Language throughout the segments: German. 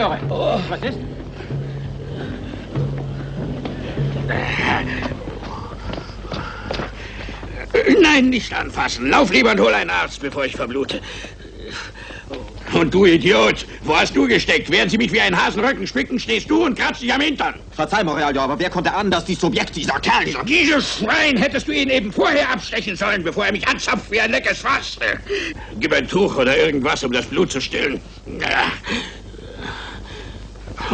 Was ist, Signore? Was ist? Nein, nicht anfassen. Lauf lieber und hol einen Arzt, bevor ich verblute. Und du Idiot, wo hast du gesteckt? Während sie mich wie ein Hasenrücken spicken, stehst du und kratzt dich am Hintern. Verzeih, Morello, aber wer konnte ahnen, dass dies Subjekt dieser Kerl, dieser... Dieses Schwein hättest du ihn eben vorher abstechen sollen, bevor er mich anzapft wie ein leckes Fass. Gib ein Tuch oder irgendwas, um das Blut zu stillen.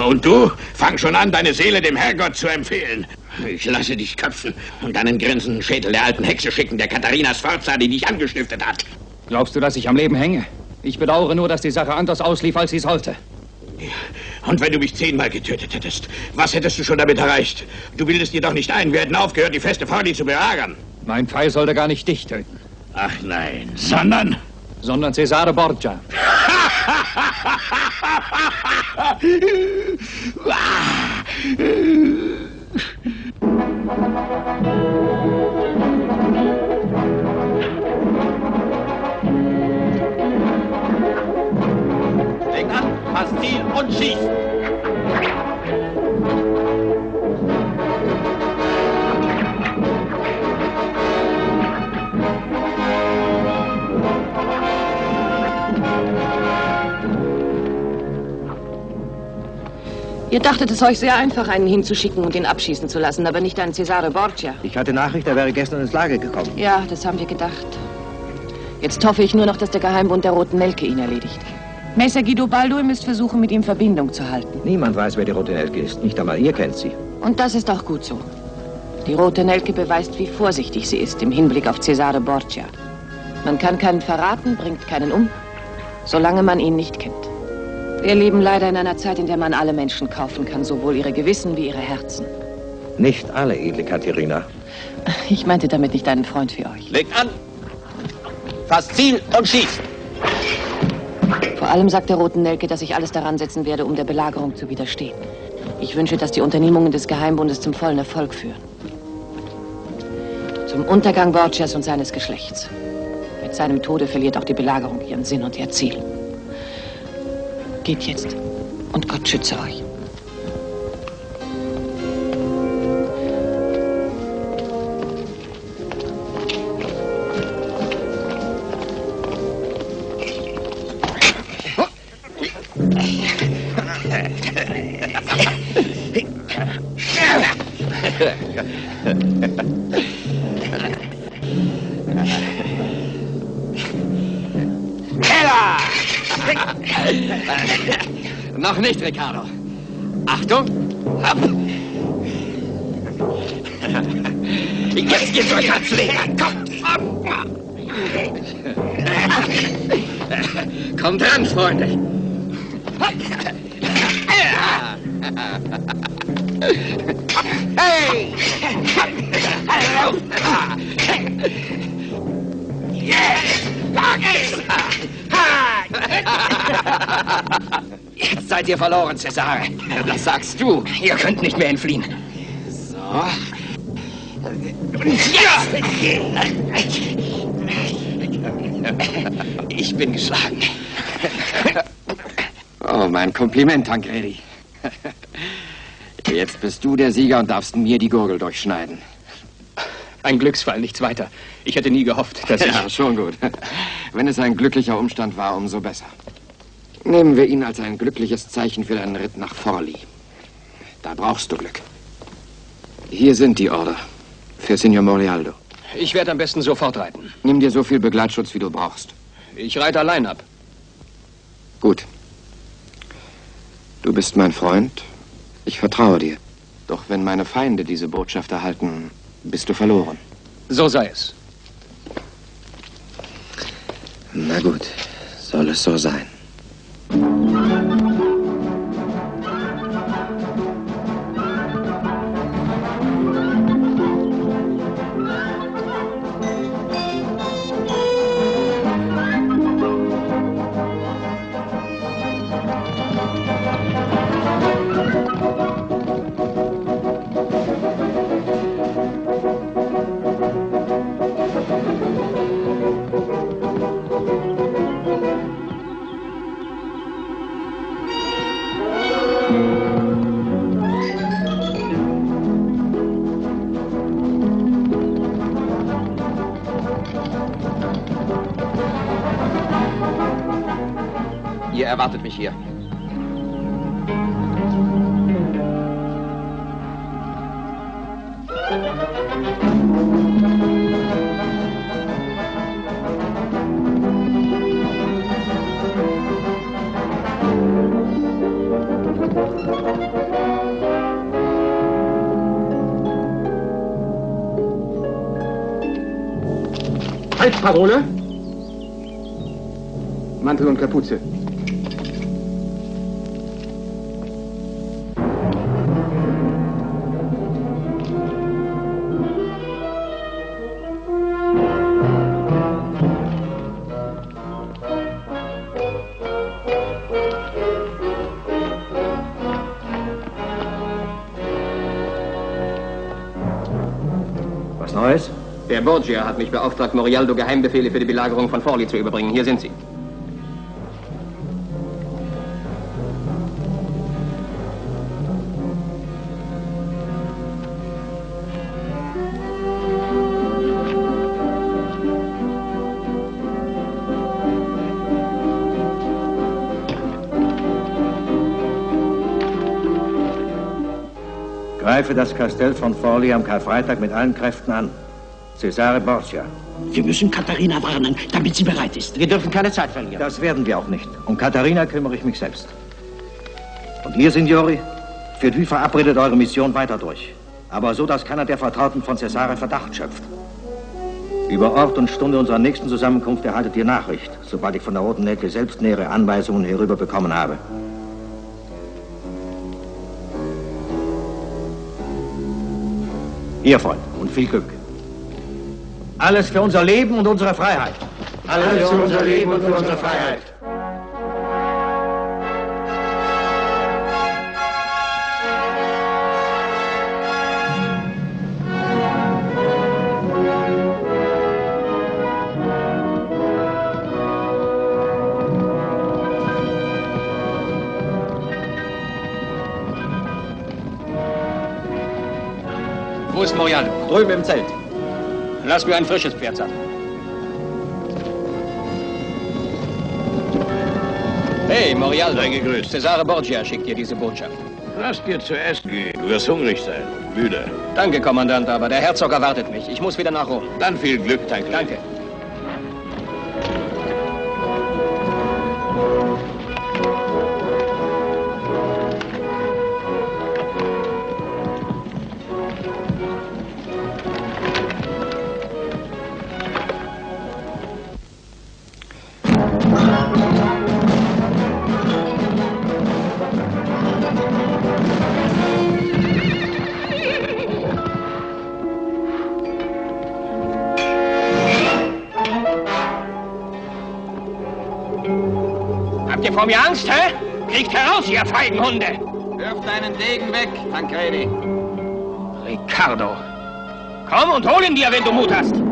Und du, fang schon an, deine Seele dem Herrgott zu empfehlen. Ich lasse dich köpfen und einen grinsenden Schädel der alten Hexe schicken, der Katharina Sforza, die dich angestiftet hat. Glaubst du, dass ich am Leben hänge? Ich bedauere nur, dass die Sache anders auslief, als sie sollte. Und wenn du mich zehnmal getötet hättest, was hättest du schon damit erreicht? Du bildest dir doch nicht ein, wir hätten aufgehört, die feste Frau zu belagern. Mein Pfeil sollte gar nicht dich töten. Ach nein, sondern? Sondern Cesare Borgia. Leg an, pass Ziel und schieß! Ihr dachtet es euch sehr einfach, einen hinzuschicken und ihn abschießen zu lassen, aber nicht einen Cesare Borgia. Ich hatte Nachricht, er wäre gestern ins Lager gekommen. Ja, das haben wir gedacht. Jetzt hoffe ich nur noch, dass der Geheimbund der Roten Nelke ihn erledigt. Messer Guido Baldo müsst versuchen, mit ihm Verbindung zu halten. Niemand weiß, wer die Rote Nelke ist. Nicht einmal ihr kennt sie. Und das ist auch gut so. Die Rote Nelke beweist, wie vorsichtig sie ist im Hinblick auf Cesare Borgia. Man kann keinen verraten, bringt keinen um, solange man ihn nicht kennt. Wir leben leider in einer Zeit, in der man alle Menschen kaufen kann, sowohl ihre Gewissen wie ihre Herzen. Nicht alle, edle Katharina. Ich meinte damit nicht einen Freund wie euch. Legt an, pass Ziel und schieß! Vor allem sagt der Roten Nelke, dass ich alles daran setzen werde, um der Belagerung zu widerstehen. Ich wünsche, dass die Unternehmungen des Geheimbundes zum vollen Erfolg führen. Zum Untergang Borgias und seines Geschlechts. Mit seinem Tode verliert auch die Belagerung ihren Sinn und ihr Ziel. Geht jetzt und Gott schütze euch. Seid ihr verloren, Cesare. Das sagst du. Ihr könnt nicht mehr entfliehen. So. Jetzt! Ich bin geschlagen. Oh, mein Kompliment, Tancredi. Jetzt bist du der Sieger und darfst mir die Gurgel durchschneiden. Ein Glücksfall, nichts weiter. Ich hätte nie gehofft, dass Ja, schon gut. Wenn es ein glücklicher Umstand war, umso besser. Nehmen wir ihn als ein glückliches Zeichen für deinen Ritt nach Forli. Da brauchst du Glück. Hier sind die Order. Für Signor Morialdo. ich. Werde am besten sofort reiten. Nimm dir so viel Begleitschutz, wie du brauchst. Ich reite allein ab. Gut. Du bist mein Freund. Ich vertraue dir. Doch wenn meine Feinde diese Botschaft erhalten, bist du verloren. So sei es. Na gut, soll es so sein. Parole! Mantel und Kapuze. Borgia hat mich beauftragt, Morialdo Geheimbefehle für die Belagerung von Forli zu überbringen. Hier sind sie. Greife das Kastell von Forli am Karfreitag mit allen Kräften an. Cesare Borgia. Wir müssen Katharina warnen, damit sie bereit ist. Wir dürfen keine Zeit verlieren. Das werden wir auch nicht. Um Katharina kümmere ich mich selbst. Und ihr, Signori, führt wie verabredet eure Mission weiter durch. Aber so, dass keiner der Vertrauten von Cesare Verdacht schöpft. Über Ort und Stunde unserer nächsten Zusammenkunft erhaltet ihr Nachricht, sobald ich von der Roten Nelke selbst nähere Anweisungen hierüber bekommen habe. Ihr Freund und viel Glück. Alles für unser Leben und unsere Freiheit. Alles für unser Leben und für unsere Freiheit. Wo ist Morialdo? Drüben im Zelt. Lass mir ein frisches Pferd satteln. Hey, Morialdo. Sei gegrüßt. Cesare Borgia schickt dir diese Botschaft. Lass dir zu essen gehen. Du wirst hungrig sein. Müde. Danke, Kommandant, aber der Herzog erwartet mich. Ich muss wieder nach Rom. Dann viel Glück, Tancred. Danke. Ihr feigen Hunde! Wirf deinen Degen weg, Tancredi. Ricardo. Komm und hol ihn dir, wenn du Mut hast.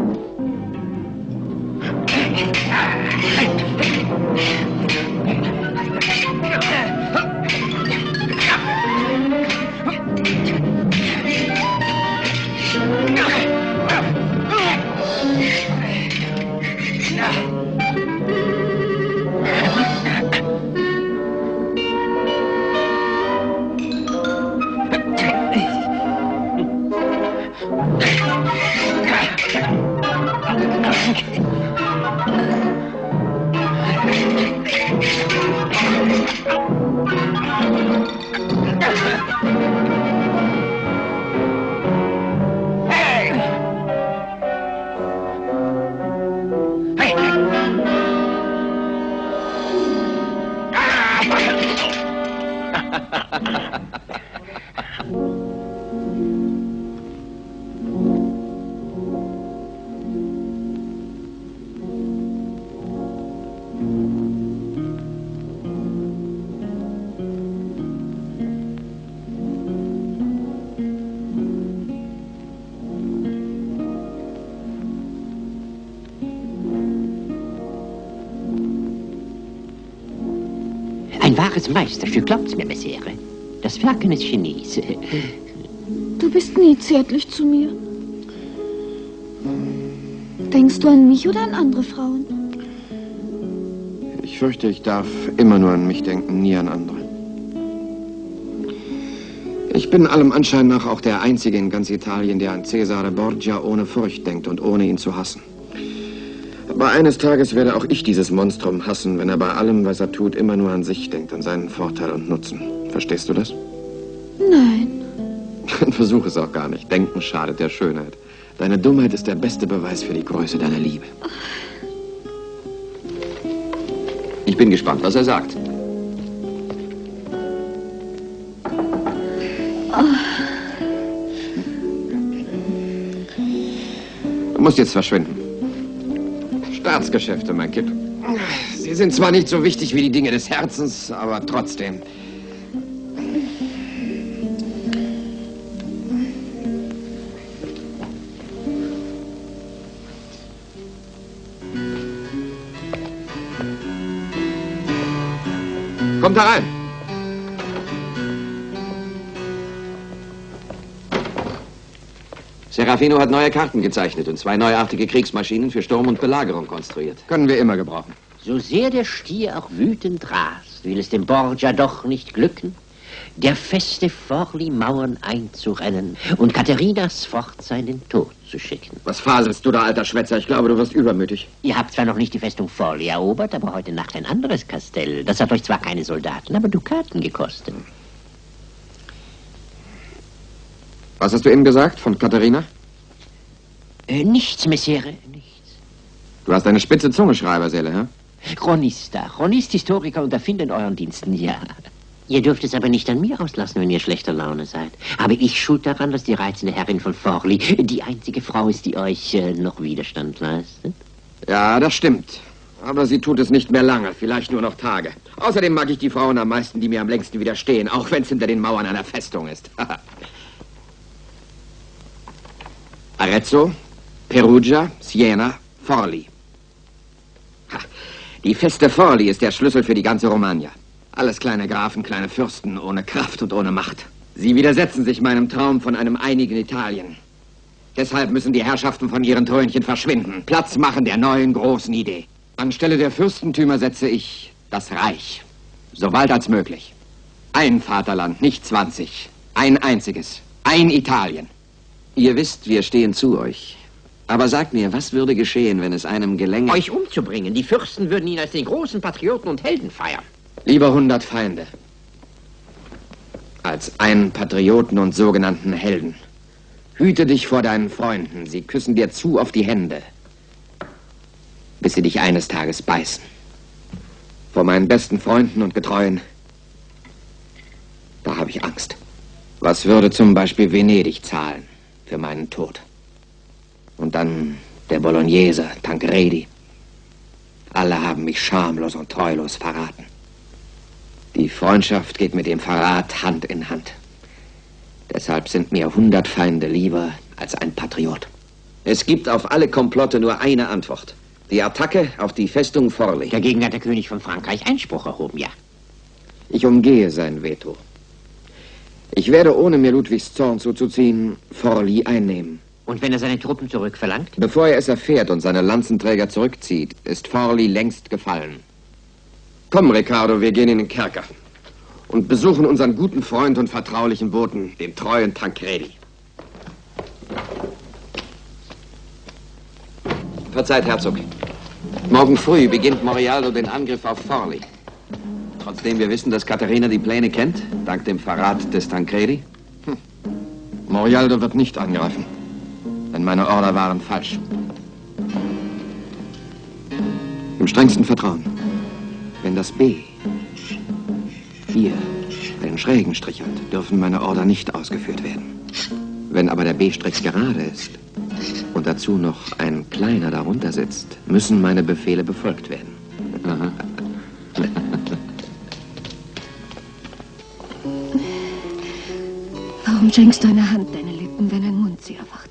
Wahres Meisterstück, glaubt's mir, Messere. Das Werk eines Genies. Du bist nie zärtlich zu mir. Denkst du an mich oder an andere Frauen? Ich fürchte, ich darf immer nur an mich denken, nie an andere. Ich bin allem Anschein nach auch der Einzige in ganz Italien, der an Cesare Borgia ohne Furcht denkt und ohne ihn zu hassen. Aber eines Tages werde auch ich dieses Monstrum hassen, wenn er bei allem, was er tut, immer nur an sich denkt, an seinen Vorteil und Nutzen. Verstehst du das? Nein. Dann versuch es auch gar nicht. Denken schadet der Schönheit. Deine Dummheit ist der beste Beweis für die Größe deiner Liebe. Ich bin gespannt, was er sagt. Du musst jetzt verschwinden. Staatsgeschäfte, mein Kind. Sie sind zwar nicht so wichtig wie die Dinge des Herzens, aber trotzdem. Kommt herein. Serafino hat neue Karten gezeichnet und zwei neuartige Kriegsmaschinen für Sturm und Belagerung konstruiert. Können wir immer gebrauchen. So sehr der Stier auch wütend rast, will es dem Borgia doch nicht glücken, der feste Forli Mauern einzurennen und Katharinas Forza in den Tod zu schicken. Was faselst du da, alter Schwätzer? Ich glaube, du wirst übermütig. Ihr habt zwar noch nicht die Festung Forli erobert, aber heute Nacht ein anderes Kastell. Das hat euch zwar keine Soldaten, aber Dukaten gekostet. Was hast du eben gesagt von Katharina? Äh, nichts, Messere, nichts. Du hast eine spitze Zunge, Schreiberseele, hä? Chronista, Chronist, Historiker und Erfinder in euren Diensten, ja. Ihr dürft es aber nicht an mir auslassen, wenn ihr schlechter Laune seid. Habe ich Schuld daran, dass die reizende Herrin von Forli die einzige Frau ist, die euch äh, noch Widerstand leistet? Ja, das stimmt. Aber sie tut es nicht mehr lange, vielleicht nur noch Tage. Außerdem mag ich die Frauen am meisten, die mir am längsten widerstehen, auch wenn es hinter den Mauern einer Festung ist. Arezzo, Perugia, Siena, Forli. Ha, die feste Forli ist der Schlüssel für die ganze Romagna. Alles kleine Grafen, kleine Fürsten, ohne Kraft und ohne Macht. Sie widersetzen sich meinem Traum von einem einigen Italien. Deshalb müssen die Herrschaften von ihren Thrönchen verschwinden. Platz machen der neuen großen Idee. Anstelle der Fürstentümer setze ich das Reich. So bald als möglich. Ein Vaterland, nicht 20. Ein einziges. Ein Italien. Ihr wisst, wir stehen zu euch. Aber sagt mir, was würde geschehen, wenn es einem gelänge... Euch umzubringen. Die Fürsten würden ihn als den großen Patrioten und Helden feiern. Lieber hundert Feinde. Als einen Patrioten und sogenannten Helden. Hüte dich vor deinen Freunden. Sie küssen dir zu auf die Hände. Bis sie dich eines Tages beißen. Vor meinen besten Freunden und Getreuen. Da habe ich Angst. Was würde zum Beispiel Venedig zahlen für meinen Tod? Und dann der Bolognese, Tancredi. Alle haben mich schamlos und treulos verraten. Die Freundschaft geht mit dem Verrat Hand in Hand. Deshalb sind mir hundert Feinde lieber als ein Patriot. Es gibt auf alle Komplotte nur eine Antwort. Die Attacke auf die Festung Forli. Dagegen hat der König von Frankreich Einspruch erhoben, ja. Ich umgehe sein Veto. Ich werde, ohne mir Ludwigs Zorn zuzuziehen, Forli einnehmen. Und wenn er seine Truppen zurückverlangt? Bevor er es erfährt und seine Lanzenträger zurückzieht, ist Forli längst gefallen. Komm, Ricardo, wir gehen in den Kerker und besuchen unseren guten Freund und vertraulichen Boten, den treuen Tancredi. Verzeiht, Herzog. Morgen früh beginnt Morialdo den Angriff auf Forli. Trotzdem wir wissen, dass Katharina die Pläne kennt, dank dem Verrat des Tancredi. Hm. Morialdo wird nicht angreifen, denn meine Order waren falsch. Im strengsten Vertrauen. Wenn das B hier einen schrägen Strich hat, dürfen meine Order nicht ausgeführt werden. Wenn aber der B-Strich gerade ist und dazu noch ein kleiner darunter sitzt, müssen meine Befehle befolgt werden. Aha. Warum schenkst du eine Hand deine Lippen, wenn ein Mund sie erwartet?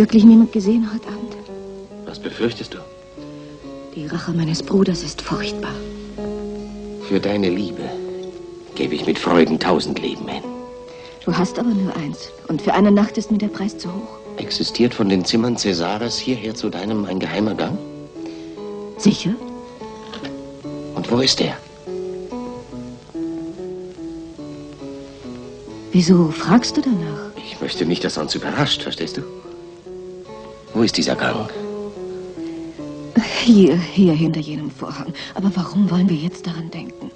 Wirklich niemand gesehen heute Abend? Was befürchtest du? Die Rache meines Bruders ist furchtbar. Für deine Liebe gebe ich mit Freuden tausend Leben hin. Du hast aber nur eins. Und für eine Nacht ist mir der Preis zu hoch. Existiert von den Zimmern Cäsares hierher zu deinem ein geheimer Gang? Sicher? Und wo ist er? Wieso fragst du danach? Ich möchte nicht, dass er uns überrascht, verstehst du? Wo ist dieser Gang? Hier, hier hinter jenem Vorhang. Aber warum wollen wir jetzt daran denken?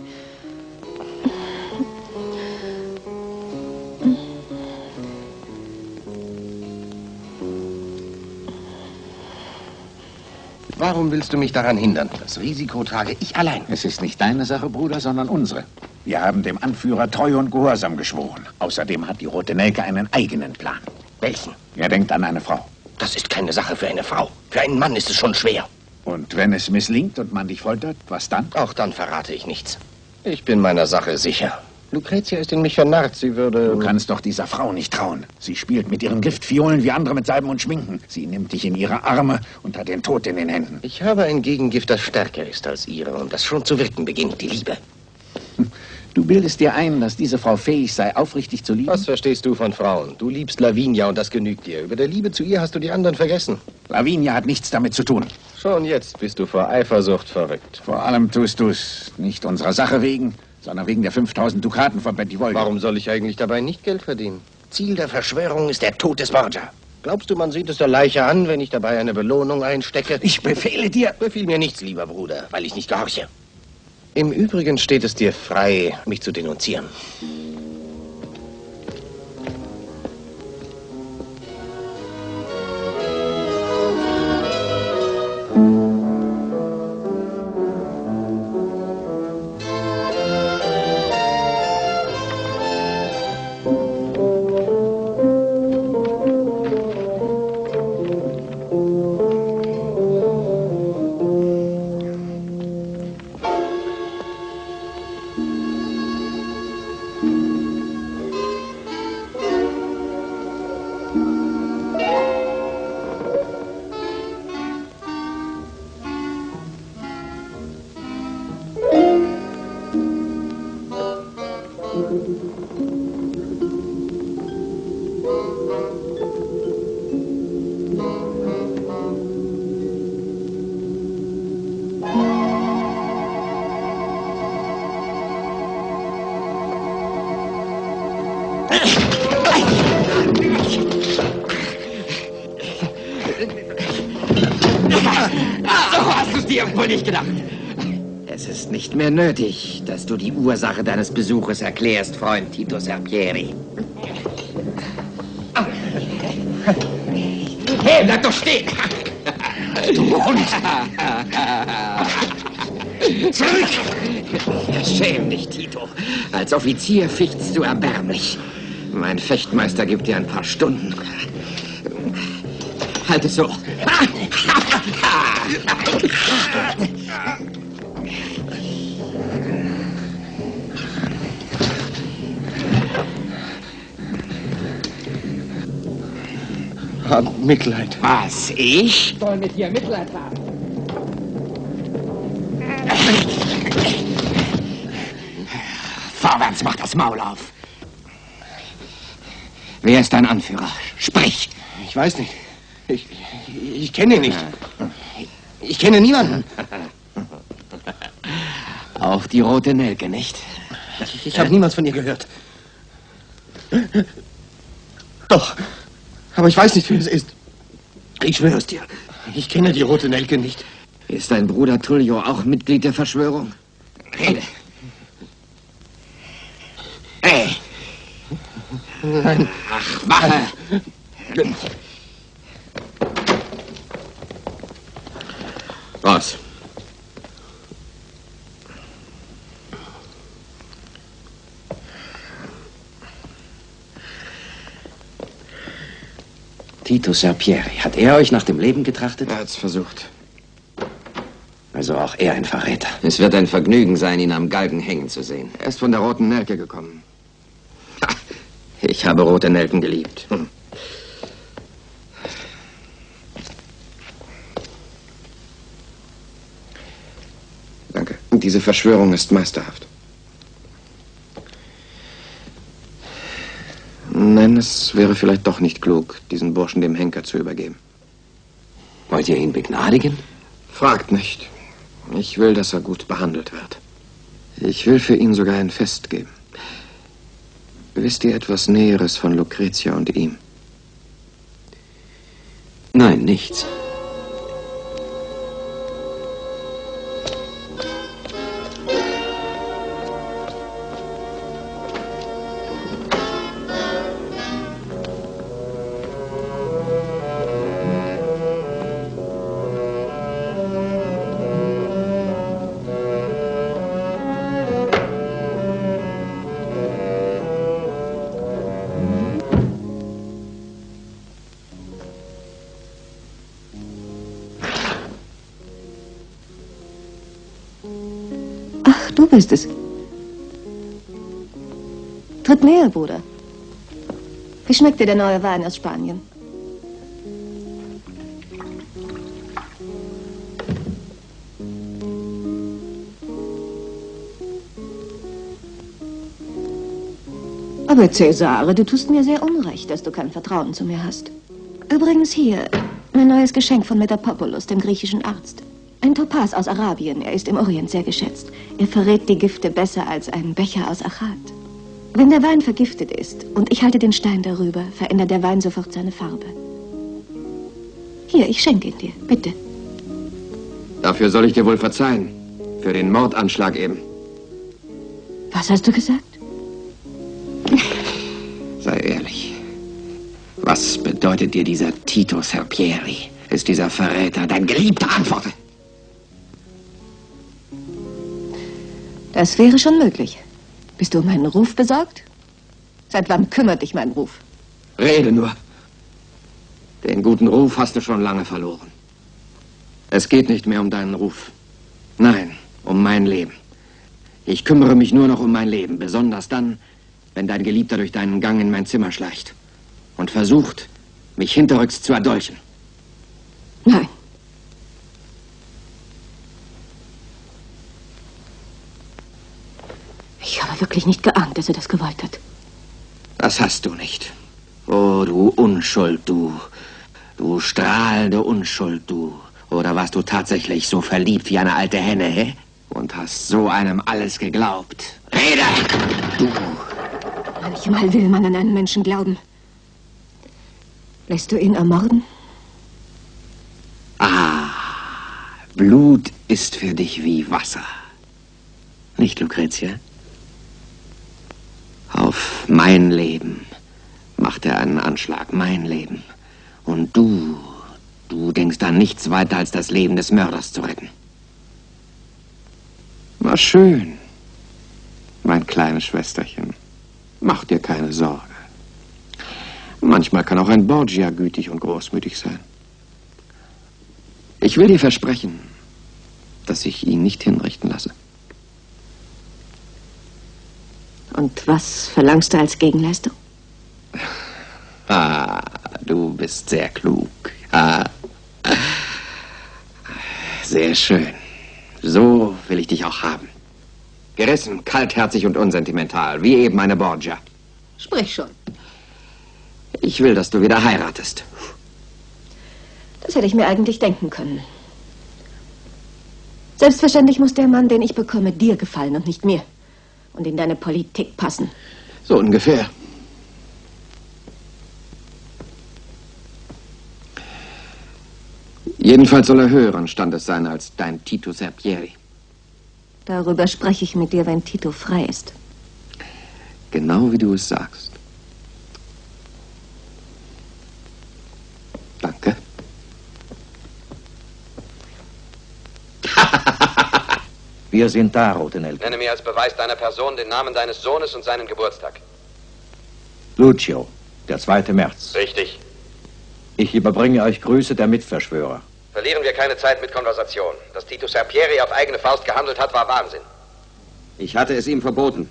Warum willst du mich daran hindern? Das Risiko trage ich allein. Es ist nicht deine Sache, Bruder, sondern unsere. Wir haben dem Anführer treu und gehorsam geschworen. Außerdem hat die Rote Nelke einen eigenen Plan. Welchen? Er denkt an eine Frau. Das ist keine Sache für eine Frau. Für einen Mann ist es schon schwer. Und wenn es misslingt und man dich foltert, was dann? Auch dann verrate ich nichts. Ich bin meiner Sache sicher. Lucretia ist in mich vernarrt. Sie würde... Du kannst doch dieser Frau nicht trauen. Sie spielt mit ihren Giftfiolen wie andere mit Salben und Schminken. Sie nimmt dich in ihre Arme und hat den Tod in den Händen. Ich habe ein Gegengift, das stärker ist als ihre und das schon zu wirken beginnt, die Liebe. Du bildest dir ein, dass diese Frau fähig sei, aufrichtig zu lieben? Was verstehst du von Frauen? Du liebst Lavinia und das genügt dir. Über der Liebe zu ihr hast du die anderen vergessen. Lavinia hat nichts damit zu tun. Schon jetzt bist du vor Eifersucht verrückt. Vor allem tust du es nicht unserer Sache wegen, sondern wegen der 5000 Dukaten von Betty Wolga. Warum soll ich eigentlich dabei nicht Geld verdienen? Ziel der Verschwörung ist der Tod des Borgia. Glaubst du, man sieht es der Leiche an, wenn ich dabei eine Belohnung einstecke? Ich befehle dir. Befiehl mir nichts, lieber Bruder, weil ich nicht gehorche. Im Übrigen steht es dir frei, mich zu denunzieren. Nötig, dass du die Ursache deines Besuches erklärst, Freund Tito Serpieri. Hey, bleib doch stehen! Du Hund! Zurück! Schäm dich, Tito. Als Offizier fichtst du erbärmlich. Mein Fechtmeister gibt dir ein paar Stunden. Halt es so. Hab Mitleid. Was, ich? Soll mit dir Mitleid haben. Vorwärts, mach das Maul auf. Wer ist dein Anführer? Sprich! Ich weiß nicht. Ich, ich, ich kenne ihn nicht. Ich kenne niemanden. Auch die rote Nelke nicht. Ich, ich habe niemals von ihr gehört. Aber ich weiß nicht, wer es ist. Ich schwöre es dir. Ich kenne die rote Nelke nicht. Ist dein Bruder Tullio auch Mitglied der Verschwörung? Rede. Hey! Nein. Ach, Wache! Was? Tito Serpieri, hat er euch nach dem Leben getrachtet? Er hat's versucht. Also auch er ein Verräter. Es wird ein Vergnügen sein, ihn am Galgen hängen zu sehen. Er ist von der Roten Nelke gekommen. Ha, ich habe rote Nelken geliebt. Hm. Danke. Diese Verschwörung ist meisterhaft. Nein, es wäre vielleicht doch nicht klug, diesen Burschen dem Henker zu übergeben. Wollt ihr ihn begnadigen? Fragt nicht. Ich will, dass er gut behandelt wird. Ich will für ihn sogar ein Fest geben. Wisst ihr etwas Näheres von Lucretia und ihm? Nein, nichts. Du bist es. Tritt näher, Bruder. Wie schmeckt dir der neue Wein aus Spanien? Aber Cesare, du tust mir sehr unrecht, dass du kein Vertrauen zu mir hast. Übrigens hier, mein neues Geschenk von Metapopoulos, dem griechischen Arzt. Ein Topaz aus Arabien. Er ist im Orient sehr geschätzt. Er verrät die Gifte besser als ein Becher aus Achat. Wenn der Wein vergiftet ist und ich halte den Stein darüber, verändert der Wein sofort seine Farbe. Hier, ich schenke ihn dir, bitte. Dafür soll ich dir wohl verzeihen. Für den Mordanschlag eben. Was hast du gesagt? Sei ehrlich. Was bedeutet dir dieser Tito Serpieri? Ist dieser Verräter dein geliebter Antworte? Das wäre schon möglich. Bist du um meinen Ruf besorgt? Seit wann kümmert dich mein Ruf? Rede nur. Den guten Ruf hast du schon lange verloren. Es geht nicht mehr um deinen Ruf. Nein, um mein Leben. Ich kümmere mich nur noch um mein Leben, besonders dann, wenn dein Geliebter durch deinen Gang in mein Zimmer schleicht und versucht, mich hinterrücks zu erdolchen. Nein. Ich habe wirklich nicht geahnt, dass er das gewollt hat. Das hast du nicht. Oh, du Unschuld, du. Du strahlende Unschuld, du. Oder warst du tatsächlich so verliebt wie eine alte Henne, hä? Und hast so einem alles geglaubt? Rede! Du! Manchmal will man an einen Menschen glauben. Lässt du ihn ermorden? Ah, Blut ist für dich wie Wasser. Nicht, Lucretia? Auf mein Leben macht er einen Anschlag, mein Leben. Und du, du denkst an nichts weiter, als das Leben des Mörders zu retten. Na schön, mein kleines Schwesterchen. Mach dir keine Sorge. Manchmal kann auch ein Borgia gütig und großmütig sein. Ich will dir versprechen, dass ich ihn nicht hinrichten lasse. Und was verlangst du als Gegenleistung? Ah, du bist sehr klug. Ah. Sehr schön. So will ich dich auch haben. Gerissen, kaltherzig und unsentimental, wie eben eine Borgia. Sprich schon. Ich will, dass du wieder heiratest. Das hätte ich mir eigentlich denken können. Selbstverständlich muss der Mann, den ich bekomme, dir gefallen und nicht mir. Und in deine Politik passen. So ungefähr. Jedenfalls soll er höheren Standes sein als dein Tito Serpieri. Darüber spreche ich mit dir, wenn Tito frei ist. Genau wie du es sagst. Danke. Wir sind da, Rote Nelke. Nenne mir als Beweis deiner Person den Namen deines Sohnes und seinen Geburtstag. Lucio, der 2. März. Richtig. Ich überbringe euch Grüße der Mitverschwörer. Verlieren wir keine Zeit mit Konversation. Dass Tito Serpieri auf eigene Faust gehandelt hat, war Wahnsinn. Ich hatte es ihm verboten.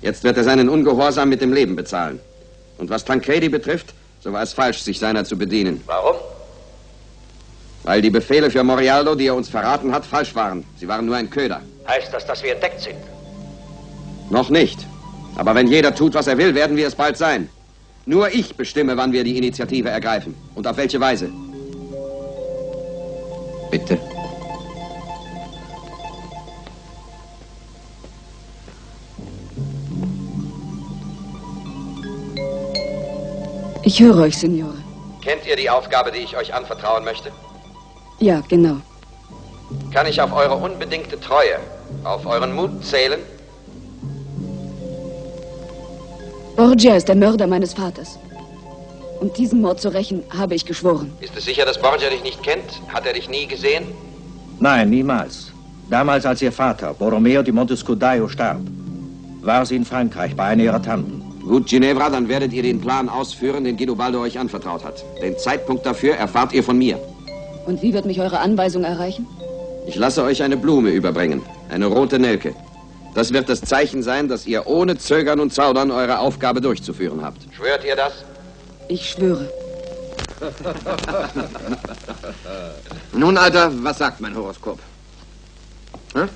Jetzt wird er seinen Ungehorsam mit dem Leben bezahlen. Und was Tancredi betrifft, so war es falsch, sich seiner zu bedienen. Warum? Weil die Befehle für Morialdo, die er uns verraten hat, falsch waren. Sie waren nur ein Köder. Heißt das, dass wir entdeckt sind? Noch nicht. Aber wenn jeder tut, was er will, werden wir es bald sein. Nur ich bestimme, wann wir die Initiative ergreifen und auf welche Weise. Bitte. Ich höre euch, Signore. Kennt ihr die Aufgabe, die ich euch anvertrauen möchte? Ja, genau. Kann ich auf eure unbedingte Treue, auf euren Mut zählen? Borgia ist der Mörder meines Vaters. Um diesen Mord zu rächen, habe ich geschworen. Ist es sicher, dass Borgia dich nicht kennt? Hat er dich nie gesehen? Nein, niemals. Damals, als ihr Vater, Borromeo di Montescudaio, starb, war sie in Frankreich bei einer ihrer Tanten. Gut, Ginevra, dann werdet ihr den Plan ausführen, den Guidobaldo euch anvertraut hat. Den Zeitpunkt dafür erfahrt ihr von mir. Und wie wird mich eure Anweisung erreichen? Ich lasse euch eine Blume überbringen, eine rote Nelke. Das wird das Zeichen sein, dass ihr ohne Zögern und Zaudern eure Aufgabe durchzuführen habt. Schwört ihr das? Ich schwöre. Nun, Alter, was sagt mein Horoskop? Hm?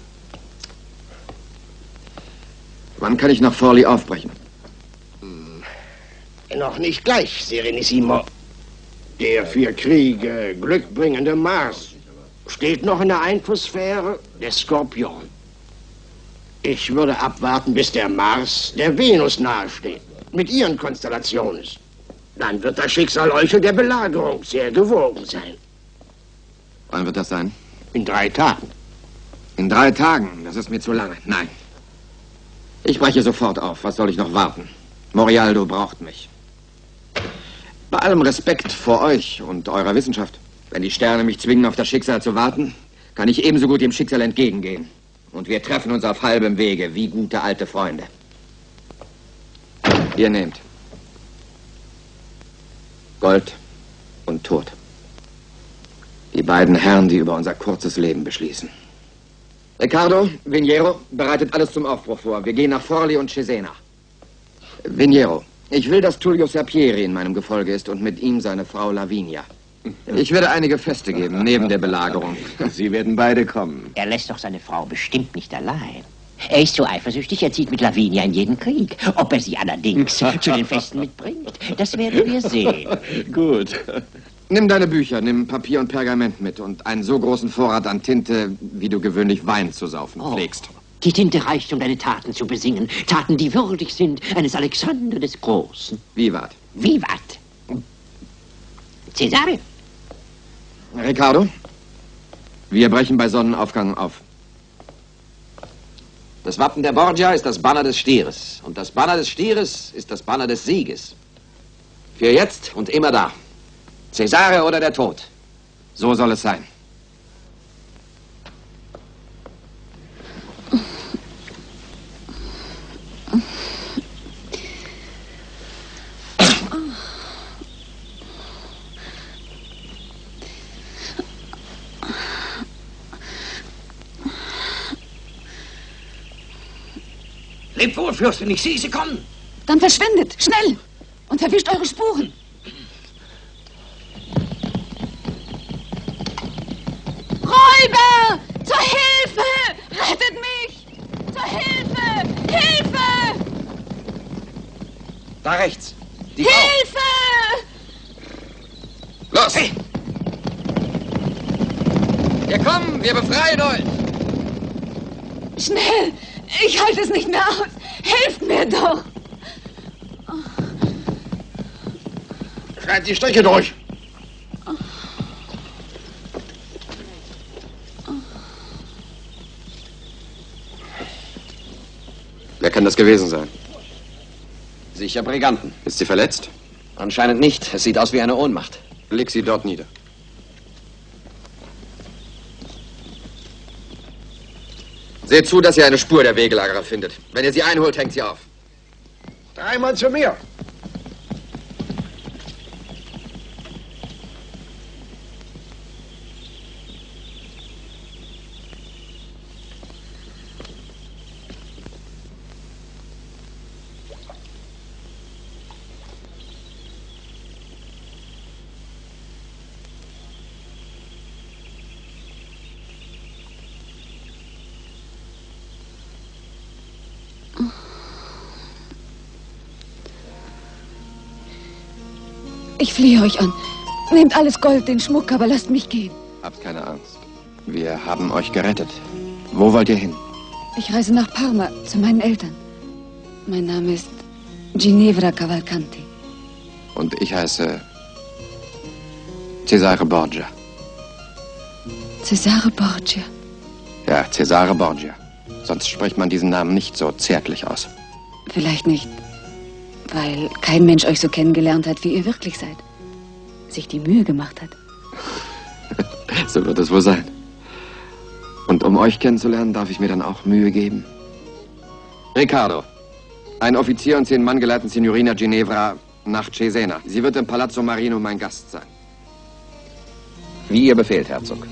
Wann kann ich nach Forley aufbrechen? Noch nicht gleich, Serenissimo. Der für Kriege glückbringende Mars steht noch in der Einflusssphäre des Skorpion. Ich würde abwarten, bis der Mars der Venus nahesteht, mit ihren Konstellationen. Dann wird das Schicksal euch und der Belagerung sehr gewogen sein. Wann wird das sein? In drei Tagen. In drei Tagen? Das ist mir zu lange. Nein. Ich breche sofort auf. Was soll ich noch warten? Morialdo braucht mich. Bei allem Respekt vor euch und eurer Wissenschaft. Wenn die Sterne mich zwingen, auf das Schicksal zu warten, kann ich ebenso gut dem Schicksal entgegengehen. Und wir treffen uns auf halbem Wege, wie gute alte Freunde. Ihr nehmt. Gold und Tod. Die beiden Herren, die über unser kurzes Leben beschließen. Riccardo, Viniero, bereitet alles zum Aufbruch vor. Wir gehen nach Forli und Cesena. Viniero, ich will, dass Tullio Serpieri in meinem Gefolge ist und mit ihm seine Frau Lavinia. Ich werde einige Feste geben, neben der Belagerung. Sie werden beide kommen. Er lässt doch seine Frau bestimmt nicht allein. Er ist so eifersüchtig, er zieht mit Lavinia in jeden Krieg. Ob er sie allerdings zu den Festen mitbringt, das werden wir sehen. Gut. Nimm deine Bücher, nimm Papier und Pergament mit und einen so großen Vorrat an Tinte, wie du gewöhnlich Wein zu saufen Oh. pflegst. Die Tinte reicht, um deine Taten zu besingen. Taten, die würdig sind eines Alexander des Großen. Vivat. Vivat. Cesare, Riccardo, wir brechen bei Sonnenaufgang auf. Das Wappen der Borgia ist das Banner des Stieres. Und das Banner des Stieres ist das Banner des Sieges. Für jetzt und immer da. Cäsare oder der Tod. So soll es sein. Lebt wohl, Fürstin, ich sehe sie kommen. Dann verschwindet, schnell! Und verwischt eure Spuren. Räuber! Zur Hilfe! Rettet mich! Zur Hilfe! Hilfe! Da rechts. Die Hilfe! Los! Wir kommen, wir befreien euch! Schnell! Ich halte es nicht mehr aus! Helft mir doch! Schreibt die Striche durch. Wer kann das gewesen sein? Sicher Briganten. Ist sie verletzt? Anscheinend nicht. Es sieht aus wie eine Ohnmacht. Leg sie dort nieder. Seht zu, dass ihr eine Spur der Wegelagerer findet. Wenn ihr sie einholt, hängt sie auf. Dreimal zu mir. Ich flehe euch an. Nehmt alles Gold, den Schmuck, aber lasst mich gehen. Habt keine Angst. Wir haben euch gerettet. Wo wollt ihr hin? Ich reise nach Parma zu meinen Eltern. Mein Name ist Ginevra Cavalcanti. Und ich heiße Cesare Borgia. Cesare Borgia. Ja, Cesare Borgia. Sonst spricht man diesen Namen nicht so zärtlich aus. Vielleicht nicht, weil kein Mensch euch so kennengelernt hat, wie ihr wirklich seid. Sich die Mühe gemacht hat. so wird es wohl sein. Und um euch kennenzulernen, darf ich mir dann auch Mühe geben? Riccardo, ein Offizier und zehn Mann geleiten Signorina Ginevra nach Cesena. Sie wird im Palazzo Marino mein Gast sein. Wie ihr befehlt, Herzog.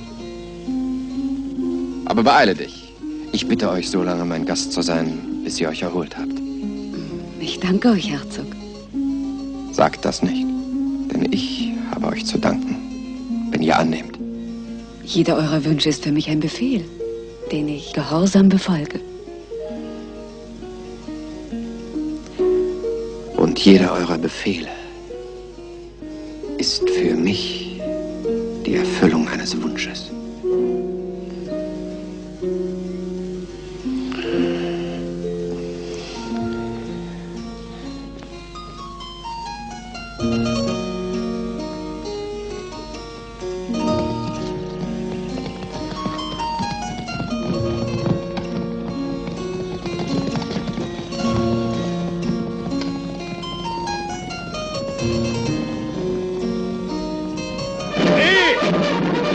Aber beeile dich. Ich bitte euch, so lange mein Gast zu sein, bis ihr euch erholt habt. Ich danke euch, Herzog. Sagt das nicht, denn ich habe euch zu danken, wenn ihr annehmt. Jeder eurer Wünsche ist für mich ein Befehl, den ich gehorsam befolge. Und jeder eurer Befehle ist für mich die Erfüllung eines Wunsches.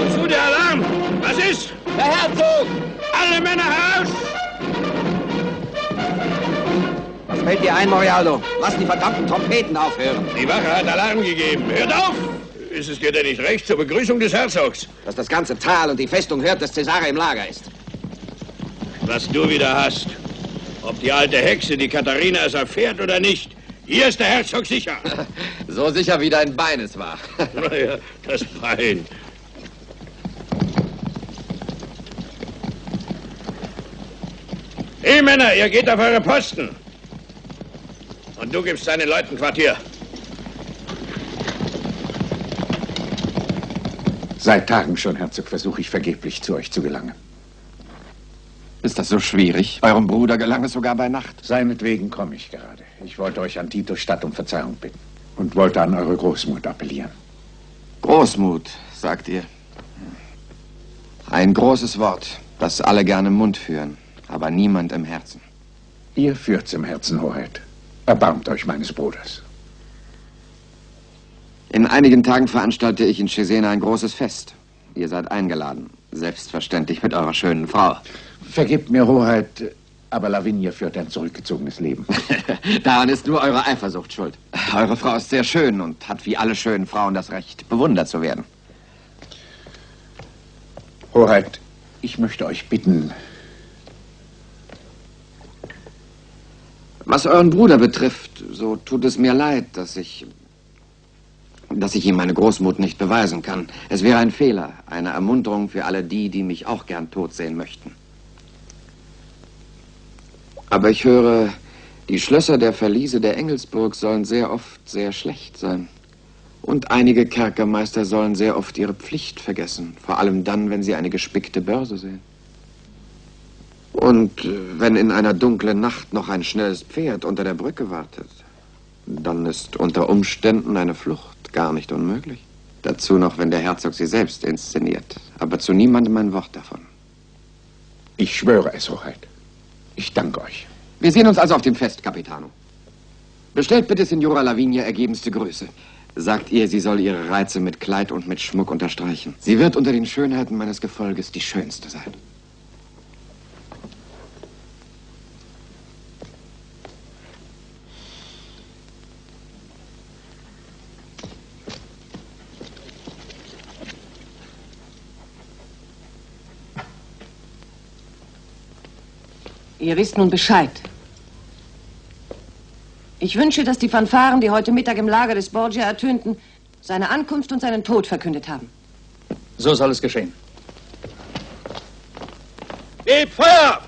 Wozu der Alarm? Was ist? Der Herzog! Alle Männer heraus! Was fällt dir ein, Morialdo? Lass die verdammten Trompeten aufhören. Die Wache hat Alarm gegeben. Hört auf! Ist es dir denn nicht recht zur Begrüßung des Herzogs? Dass das ganze Tal und die Festung hört, dass Cesare im Lager ist. Was du wieder hast. Ob die alte Hexe, die Katharina, es erfährt oder nicht. Hier ist der Herzog sicher. So sicher wie dein Bein es war. naja, das Bein. Hey Männer, ihr geht auf eure Posten. Und du gibst deinen Leuten Quartier. Seit Tagen schon, Herzog, versuche ich vergeblich zu euch zu gelangen. Ist das so schwierig? Eurem Bruder gelang es sogar bei Nacht. Seinetwegen komme ich gerade. Ich wollte euch an Titos Stadt um Verzeihung bitten und wollte an eure Großmut appellieren. Großmut, sagt ihr. Ein großes Wort, das alle gerne im Mund führen, aber niemand im Herzen. Ihr führt's im Herzen, Hoheit. Erbarmt euch meines Bruders. In einigen Tagen veranstalte ich in Cesena ein großes Fest. Ihr seid eingeladen. Selbstverständlich mit eurer schönen Frau. Vergebt mir, Hoheit, aber Lavinia führt ein zurückgezogenes Leben. Daran ist nur eure Eifersucht schuld. Eure Frau ist sehr schön und hat wie alle schönen Frauen das Recht, bewundert zu werden. Hoheit, ich möchte euch bitten, Was euren Bruder betrifft, so tut es mir leid, dass ich. dass ich ihm meine Großmut nicht beweisen kann. Es wäre ein Fehler, eine Ermunterung für alle die, die mich auch gern tot sehen möchten. Aber ich höre, die Schlösser der Verliese der Engelsburg sollen sehr oft sehr schlecht sein. Und einige Kerkermeister sollen sehr oft ihre Pflicht vergessen, vor allem dann, wenn sie eine gespickte Börse sehen. Und äh, wenn in einer dunklen Nacht noch ein schnelles Pferd unter der Brücke wartet, dann ist unter Umständen eine Flucht gar nicht unmöglich. Dazu noch, wenn der Herzog sie selbst inszeniert. Aber zu niemandem ein Wort davon. ich schwöre es, Hoheit. Ich danke euch. Wir sehen uns also auf dem Fest, Capitano. Bestellt bitte Signora Lavinia ergebenste Grüße. Sagt ihr, sie soll ihre Reize mit Kleid und mit Schmuck unterstreichen. Sie wird unter den Schönheiten meines Gefolges die schönste sein. Ihr wisst nun Bescheid. Ich wünsche, dass die Fanfaren, die heute Mittag im Lager des Borgia ertönten, seine Ankunft und seinen Tod verkündet haben. So soll es geschehen. Gebt Feuer!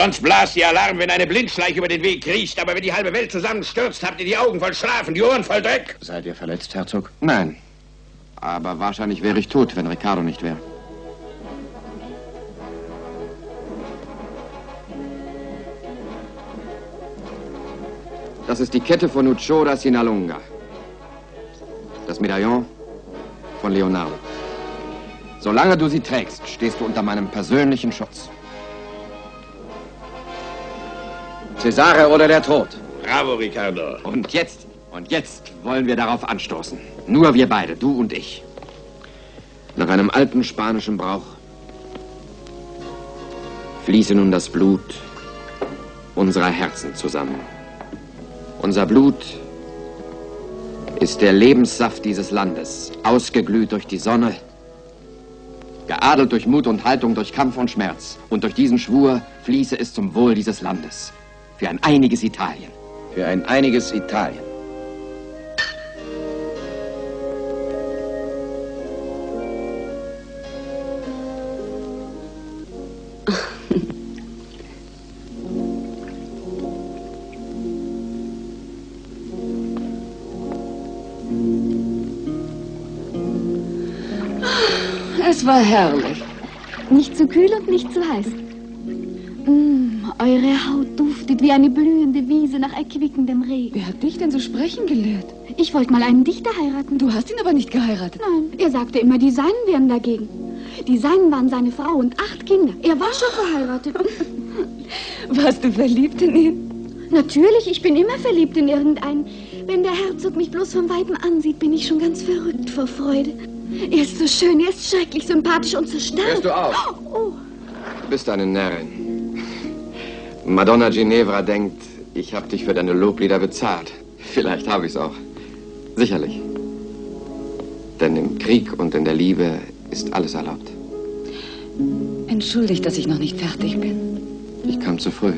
Sonst blast ihr Alarm, wenn eine Blindschleich über den Weg kriecht. Aber wenn die halbe Welt zusammenstürzt, habt ihr die Augen voll Schlafen, die Ohren voll Dreck. Seid ihr verletzt, Herzog? Nein. Aber wahrscheinlich wäre ich tot, wenn Ricardo nicht wäre. Das ist die Kette von Uchoda Sinalunga. Das Medaillon von Leonardo. Solange du sie trägst, stehst du unter meinem persönlichen Schutz. Cesare oder der Tod. Bravo, Ricardo. Und jetzt, und jetzt wollen wir darauf anstoßen. Nur wir beide, du und ich. Nach einem alten spanischen Brauch fließe nun das Blut unserer Herzen zusammen. Unser Blut ist der Lebenssaft dieses Landes, ausgeglüht durch die Sonne, geadelt durch Mut und Haltung, durch Kampf und Schmerz. Und durch diesen Schwur fließe es zum Wohl dieses Landes. Für ein einiges Italien. Für ein einiges Italien. Es war herrlich. Nicht zu kühl und nicht zu heiß. Eure Haut duftet wie eine blühende Wiese nach erquickendem Regen. Wer hat dich denn so sprechen gelehrt? Ich wollte mal einen Dichter heiraten. Du hast ihn aber nicht geheiratet. Nein, er sagte immer, die Seinen wären dagegen. Die Seinen waren seine Frau und acht Kinder. Er war schon verheiratet. Warst du verliebt in ihn? Natürlich, ich bin immer verliebt in irgendeinen. Wenn der Herzog mich bloß vom Weitem ansieht, bin ich schon ganz verrückt vor Freude. Er ist so schön, er ist schrecklich sympathisch und so stark. Hörst du auf? Oh, Du bist eine Närrin. Madonna Ginevra denkt, ich habe dich für deine Loblieder bezahlt. Vielleicht habe ich's auch. Sicherlich. Denn im Krieg und in der Liebe ist alles erlaubt. Entschuldigt, dass ich noch nicht fertig bin. Ich kam zu früh.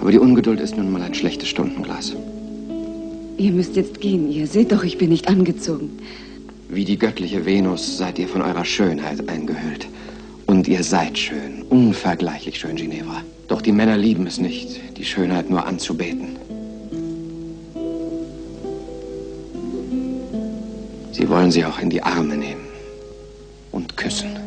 Aber die Ungeduld ist nun mal ein schlechtes Stundenglas. Ihr müsst jetzt gehen. Ihr seht doch, ich bin nicht angezogen. Wie die göttliche Venus seid ihr von eurer Schönheit eingehüllt. Und ihr seid schön, unvergleichlich schön, Ginevra. Doch die Männer lieben es nicht, die Schönheit nur anzubeten. Sie wollen sie auch in die Arme nehmen und küssen.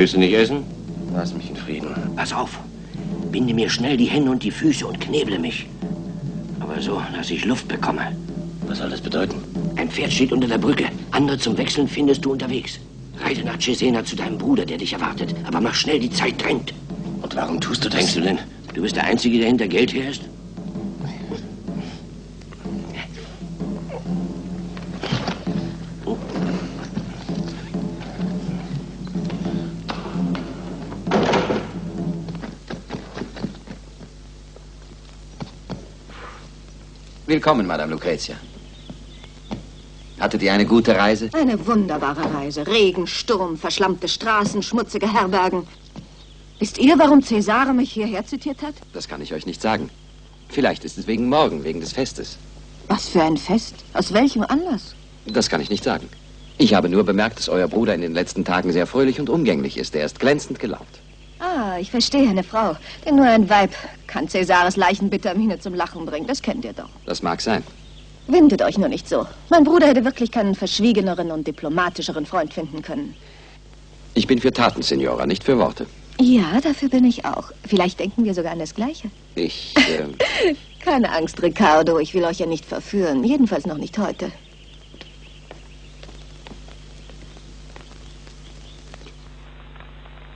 Willst du nicht essen? Lass mich in Frieden. Pass auf. Binde mir schnell die Hände und die Füße und kneble mich. Aber so, dass ich Luft bekomme. Was soll das bedeuten? Ein Pferd steht unter der Brücke. Andere zum Wechseln findest du unterwegs. Reite nach Cesena zu deinem Bruder, der dich erwartet. Aber mach schnell, die Zeit drängt. Und warum tust du das? Denkst du denn, du bist der Einzige, der hinter Geld her ist? Willkommen, Madame Lucretia. Hattet ihr eine gute Reise? Eine wunderbare Reise. Regen, Sturm, verschlammte Straßen, schmutzige Herbergen. Wisst ihr, warum Cäsare mich hierher zitiert hat? Das kann ich euch nicht sagen. Vielleicht ist es wegen morgen, wegen des Festes. Was für ein Fest? Aus welchem Anlass? Das kann ich nicht sagen. Ich habe nur bemerkt, dass euer Bruder in den letzten Tagen sehr fröhlich und umgänglich ist. Er ist glänzend gelaunt. Ah, ich verstehe eine Frau. Denn nur ein Weib kann Cäsares Leichenbittermine zum Lachen bringen. Das kennt ihr doch. Das mag sein. Windet euch nur nicht so. Mein Bruder hätte wirklich keinen verschwiegeneren und diplomatischeren Freund finden können. Ich bin für Taten, Signora, nicht für Worte. Ja, dafür bin ich auch. Vielleicht denken wir sogar an das Gleiche. Ich, äh, Keine Angst, Ricardo. Ich will euch ja nicht verführen. Jedenfalls noch nicht heute.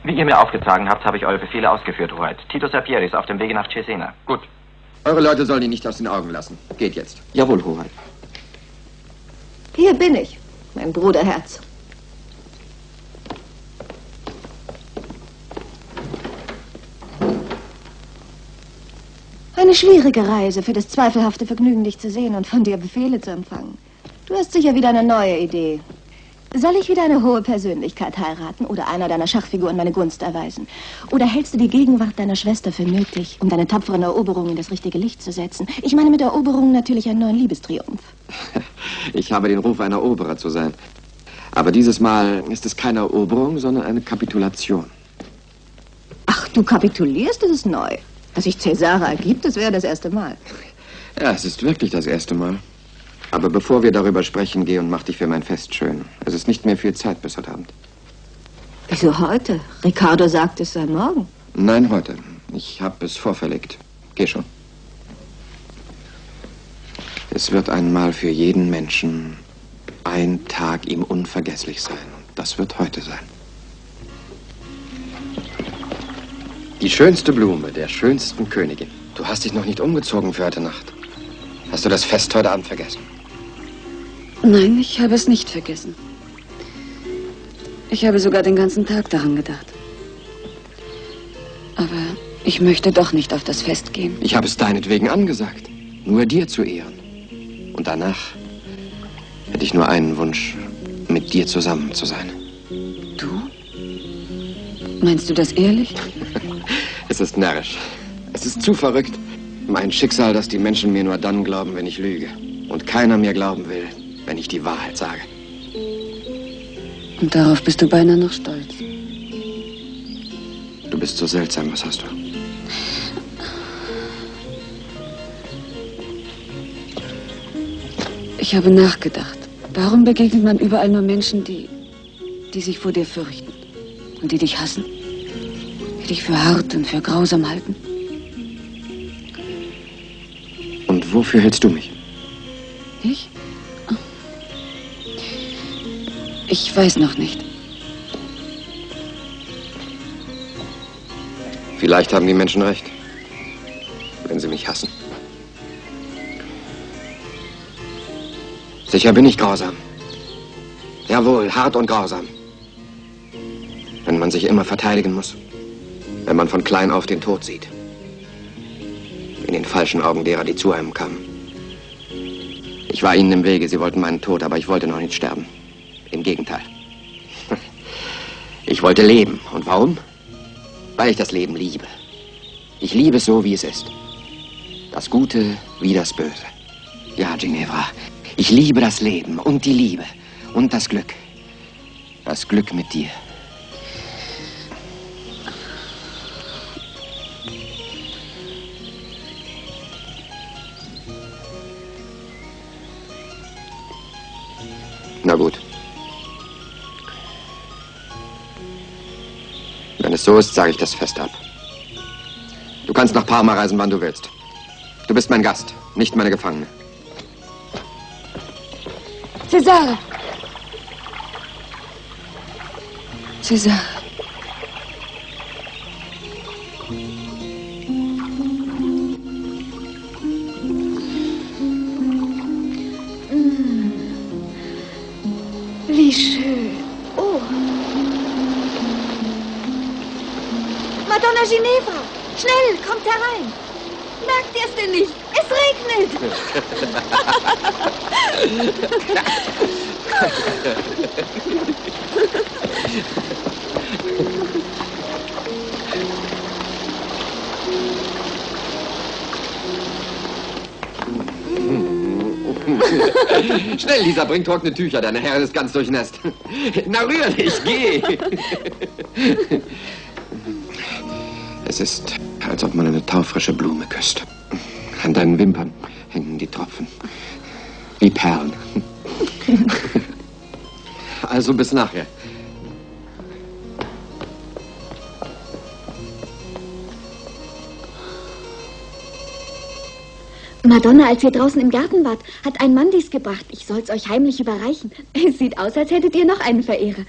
Wie ihr mir aufgetragen habt, habe ich eure Befehle ausgeführt, Hoheit. Tito Serpieri ist auf dem Wege nach Cesena. Gut. Eure Leute sollen ihn nicht aus den Augen lassen. Geht jetzt. Jawohl, Hoheit. Hier bin ich, mein Bruderherz. Eine schwierige Reise für das zweifelhafte Vergnügen, dich zu sehen und von dir Befehle zu empfangen. Du hast sicher wieder eine neue Idee. Soll ich wieder eine hohe Persönlichkeit heiraten oder einer deiner Schachfiguren meine Gunst erweisen? Oder hältst du die Gegenwart deiner Schwester für nötig, um deine tapferen Eroberungen in das richtige Licht zu setzen? Ich meine mit Eroberungen natürlich einen neuen Liebestriumph. Ich habe den Ruf, ein Eroberer zu sein. Aber dieses Mal ist es keine Eroberung, sondern eine Kapitulation. Ach, du kapitulierst, das ist neu. Dass sich Cäsare ergibt, das wäre das erste Mal. Ja, es ist wirklich das erste Mal. Aber bevor wir darüber sprechen, geh und mach dich für mein Fest schön. Es ist nicht mehr viel Zeit bis heute Abend. Wieso heute? Ricardo sagt, es sei morgen. Nein, heute. Ich habe es vorverlegt. Geh schon. Es wird einmal für jeden Menschen ein Tag ihm unvergesslich sein. Und das wird heute sein. Die schönste Blume der schönsten Königin. Du hast dich noch nicht umgezogen für heute Nacht. Hast du das Fest heute Abend vergessen? Nein, ich habe es nicht vergessen. Ich habe sogar den ganzen Tag daran gedacht. Aber ich möchte doch nicht auf das Fest gehen. Ich habe es deinetwegen angesagt. Nur dir zu ehren. Und danach hätte ich nur einen Wunsch, mit dir zusammen zu sein. Du? Meinst du das ehrlich? Es ist närrisch. Es ist zu verrückt. Mein Schicksal, dass die Menschen mir nur dann glauben, wenn ich lüge. Und keiner mir glauben will, wenn ich die Wahrheit sage. Und darauf bist du beinahe noch stolz. Du bist so seltsam, was hast du? Ich habe nachgedacht. Warum begegnet man überall nur Menschen, die, die sich vor dir fürchten? Und die dich hassen, die dich für hart und für grausam halten. Und wofür hältst du mich? Ich? Ich weiß noch nicht. Vielleicht haben die Menschen recht, wenn sie mich hassen. Sicher bin ich grausam. Jawohl, hart und grausam. Wenn man sich immer verteidigen muss. Wenn man von klein auf den Tod sieht. In den falschen Augen derer, die zu einem kamen. Ich war ihnen im Wege, sie wollten meinen Tod, aber ich wollte noch nicht sterben. Im Gegenteil. Ich wollte leben. Und warum? Weil ich das Leben liebe. Ich liebe es so, wie es ist. Das Gute wie das Böse. Ja, Ginevra, ich liebe das Leben und die Liebe und das Glück. Das Glück mit dir. Na gut. Es so ist, sage ich das fest ab. Du kannst nach Parma reisen, wann du willst. Du bist mein Gast, nicht meine Gefangene. Cesare! Cesare. Madonna Ginevra, schnell, kommt herein. Merkt ihr es denn nicht? Es Schnell, Lisa, bring trockene Tücher. Deine Herrin ist ganz durchnässt. Na, rühr dich, geh. Es ist, als ob man eine taufrische Blume küsst. An deinen Wimpern hängen die Tropfen. Wie Perlen. Also bis nachher. Madonna, als ihr draußen im Garten wart, hat ein Mann dies gebracht. Ich soll's euch heimlich überreichen. Es sieht aus, als hättet ihr noch einen Verehrer.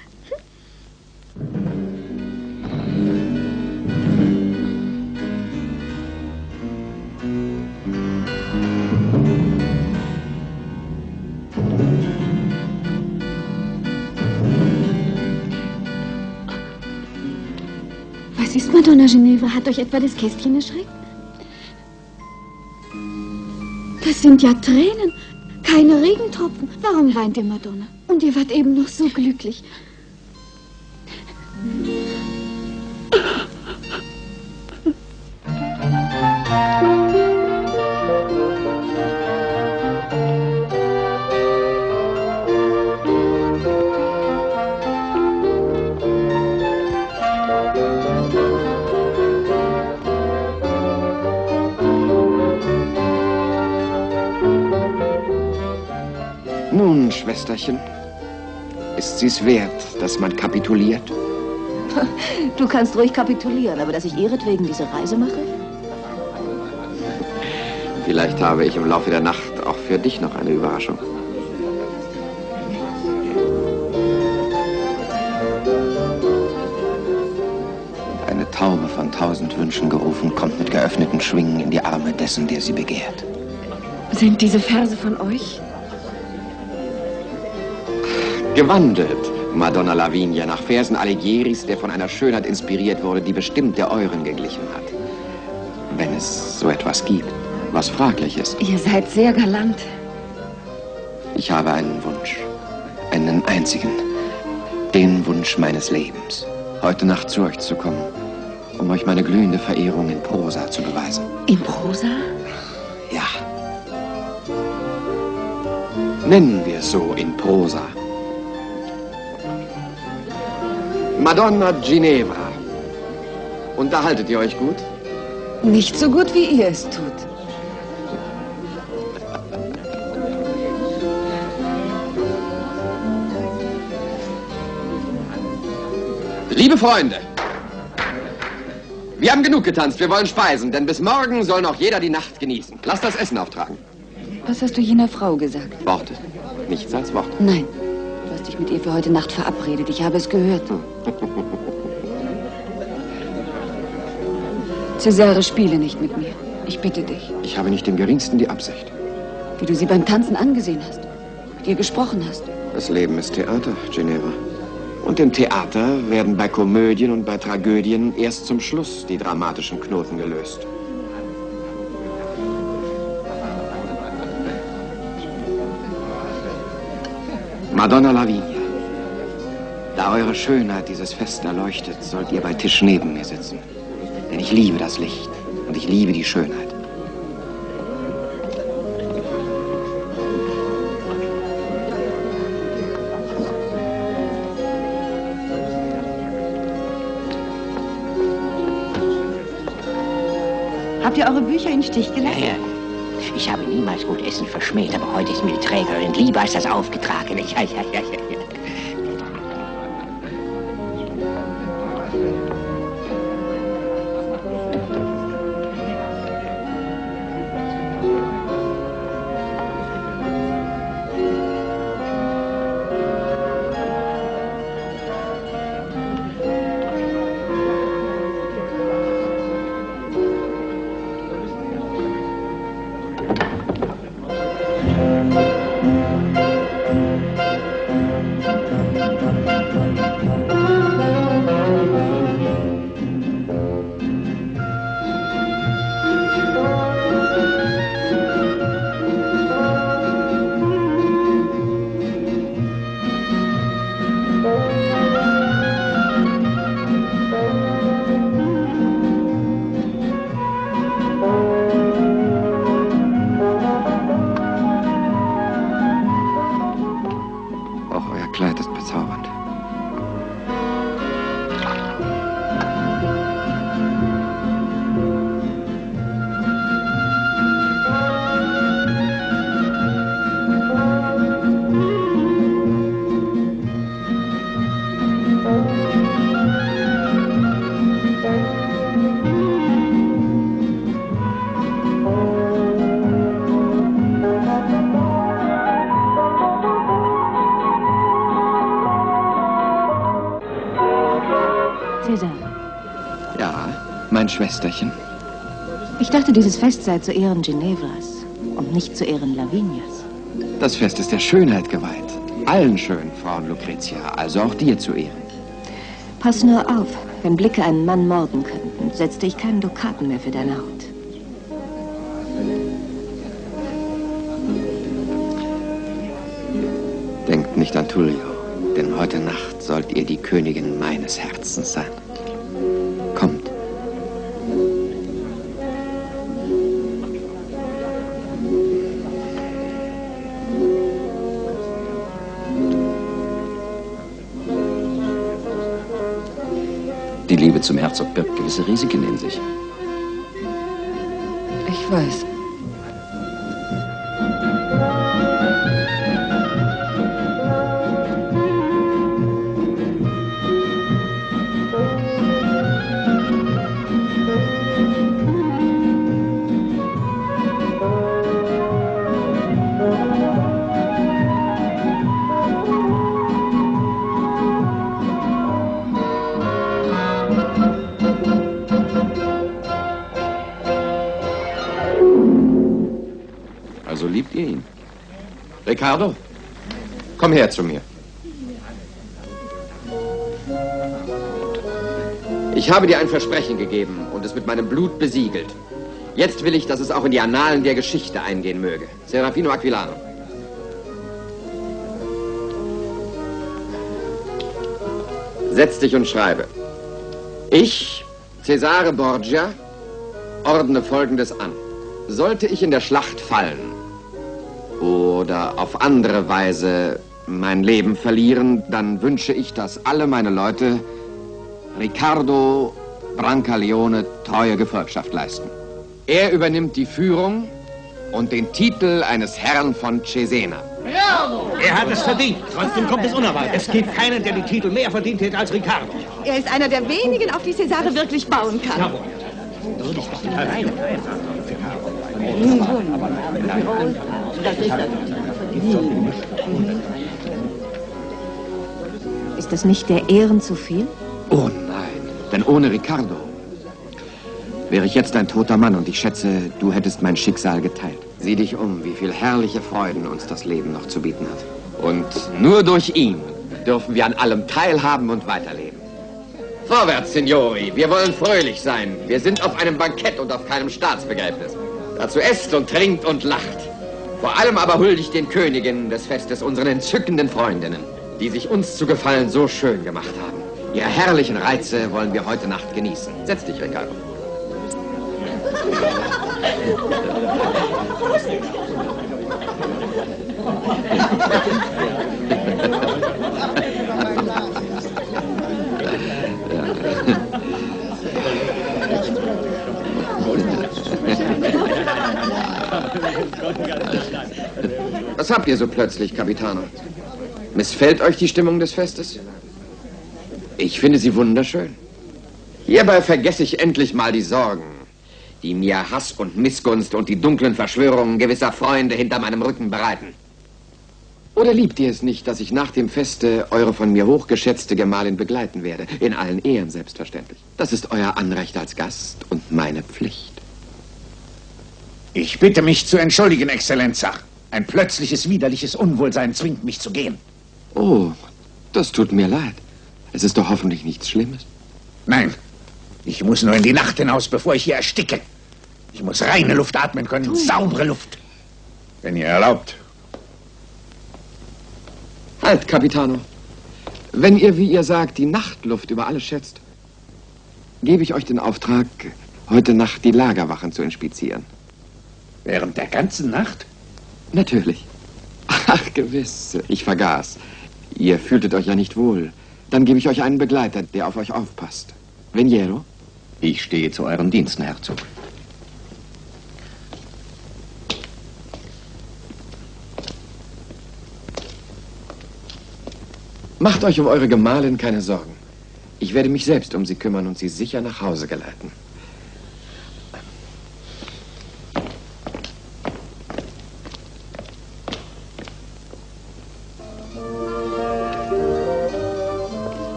Madonna Ginevra? Hat euch etwa das Kästchen erschreckt? Das sind ja Tränen, keine Regentropfen. Warum weint ihr, Madonna? Und ihr wart eben noch so glücklich. Nun, Schwesterchen, ist sie's wert, dass man kapituliert? Du kannst ruhig kapitulieren, aber dass ich ihretwegen diese Reise mache? Vielleicht habe ich im Laufe der Nacht auch für dich noch eine Überraschung. Eine Taube von tausend Wünschen gerufen, kommt mit geöffneten Schwingen in die Arme dessen, der sie begehrt. Sind diese Verse von euch? Gewandelt, Madonna Lavinia, nach Versen Alighieri's, der von einer Schönheit inspiriert wurde, die bestimmt der euren geglichen hat. Wenn es so etwas gibt, was fraglich ist. Ihr seid sehr galant. Ich habe einen Wunsch. Einen einzigen. Den Wunsch meines Lebens. Heute Nacht zu euch zu kommen, um euch meine glühende Verehrung in Prosa zu beweisen. In Prosa? Ja. Nennen wir es so in Prosa. Madonna Ginevra. Unterhaltet ihr euch gut? Nicht so gut, wie ihr es tut. Liebe Freunde, wir haben genug getanzt, wir wollen speisen, denn bis morgen soll noch jeder die Nacht genießen. Lass das Essen auftragen. Was hast du jener Frau gesagt? Worte. Nichts als Worte. Nein. Dich mit ihr für heute Nacht verabredet. Ich habe es gehört. Cesare, spiele nicht mit mir. Ich bitte dich. Ich habe nicht im geringsten die Absicht. Wie du sie beim Tanzen angesehen hast. Mit ihr gesprochen hast. Das Leben ist Theater, Ginevra. Und im Theater werden bei Komödien und bei Tragödien erst zum Schluss die dramatischen Knoten gelöst. Madonna Lavinia, da eure Schönheit dieses Fest erleuchtet, sollt ihr bei Tisch neben mir sitzen. Denn ich liebe das Licht und ich liebe die Schönheit. Habt ihr eure Bücher in den Stich gelassen? Ja, ja. Ich habe niemals gut Essen verschmäht, aber heute ist mir die Trägerin lieber als das Aufgetragene. Ja, ja, ja, ja, ja. Mein Schwesterchen. ich dachte, dieses Fest sei zu Ehren Ginevras und nicht zu Ehren Lavinias. Das Fest ist der Schönheit geweiht. Allen schönen Frauen, Lucretia, also auch dir zu Ehren. Pass nur auf, wenn Blicke einen Mann morden könnten, setzte ich keinen Dukaten mehr für deine Haut. Denkt nicht an Tullio, denn heute Nacht sollt ihr die Königin meines Herzens sein. Zum Herzog birgt gewisse Risiken in sich. Ich weiß. Ricardo, komm her zu mir. Ich habe dir ein Versprechen gegeben und es mit meinem Blut besiegelt. Jetzt will ich, dass es auch in die Annalen der Geschichte eingehen möge. Serafino Aquilano. Setz dich und schreibe. Ich, Cesare Borgia, ordne Folgendes an. Sollte ich in der Schlacht fallen oder auf andere Weise mein Leben verlieren, dann wünsche ich, dass alle meine Leute Riccardo Brancaleone treue Gefolgschaft leisten. Er übernimmt die Führung und den Titel eines Herrn von Cesena. Er hat es verdient. Trotzdem kommt es unerwartet. Es gibt keinen, der die Titel mehr verdient hätte als Ricardo. Er ist einer der wenigen, auf die Cesare wirklich bauen kann. Jawohl. Würde ich doch nicht alleine Ist das nicht der Ehren zu viel? Oh nein, denn ohne Ricardo wäre ich jetzt ein toter Mann und ich schätze, du hättest mein Schicksal geteilt. Sieh dich um, wie viel herrliche Freuden uns das Leben noch zu bieten hat. Und nur durch ihn dürfen wir an allem teilhaben und weiterleben. Vorwärts, Signori, wir wollen fröhlich sein. Wir sind auf einem Bankett und auf keinem Staatsbegräbnis. Dazu esst und trinkt und lacht. Vor allem aber huldigt den Königinnen des Festes unseren entzückenden Freundinnen, die sich uns zu Gefallen so schön gemacht haben. Ihre herrlichen Reize wollen wir heute Nacht genießen. Setz dich, Ricardo. habt ihr so plötzlich, Capitano? Missfällt euch die Stimmung des Festes? Ich finde sie wunderschön. Hierbei vergesse ich endlich mal die Sorgen, die mir Hass und Missgunst und die dunklen Verschwörungen gewisser Freunde hinter meinem Rücken bereiten. Oder liebt ihr es nicht, dass ich nach dem Feste eure von mir hochgeschätzte Gemahlin begleiten werde? In allen Ehren selbstverständlich. Das ist euer Anrecht als Gast und meine Pflicht. Ich bitte mich zu entschuldigen, Exzellenza. Ein plötzliches, widerliches Unwohlsein zwingt mich zu gehen. Oh, das tut mir leid. Es ist doch hoffentlich nichts Schlimmes. Nein, ich muss nur in die Nacht hinaus, bevor ich hier ersticke. Ich muss reine Luft atmen können, saubere Luft. Wenn ihr erlaubt. Halt, Capitano. Wenn ihr, wie ihr sagt, die Nachtluft über alles schätzt, gebe ich euch den Auftrag, heute Nacht die Lagerwachen zu inspizieren. Während der ganzen Nacht? Natürlich. Ach, gewiss. Ich vergaß. Ihr fühltet euch ja nicht wohl. Dann gebe ich euch einen Begleiter, der auf euch aufpasst. Veniero? Ich stehe zu euren Diensten, Herzog. Macht euch um eure Gemahlin keine Sorgen. Ich werde mich selbst um sie kümmern und sie sicher nach Hause geleiten.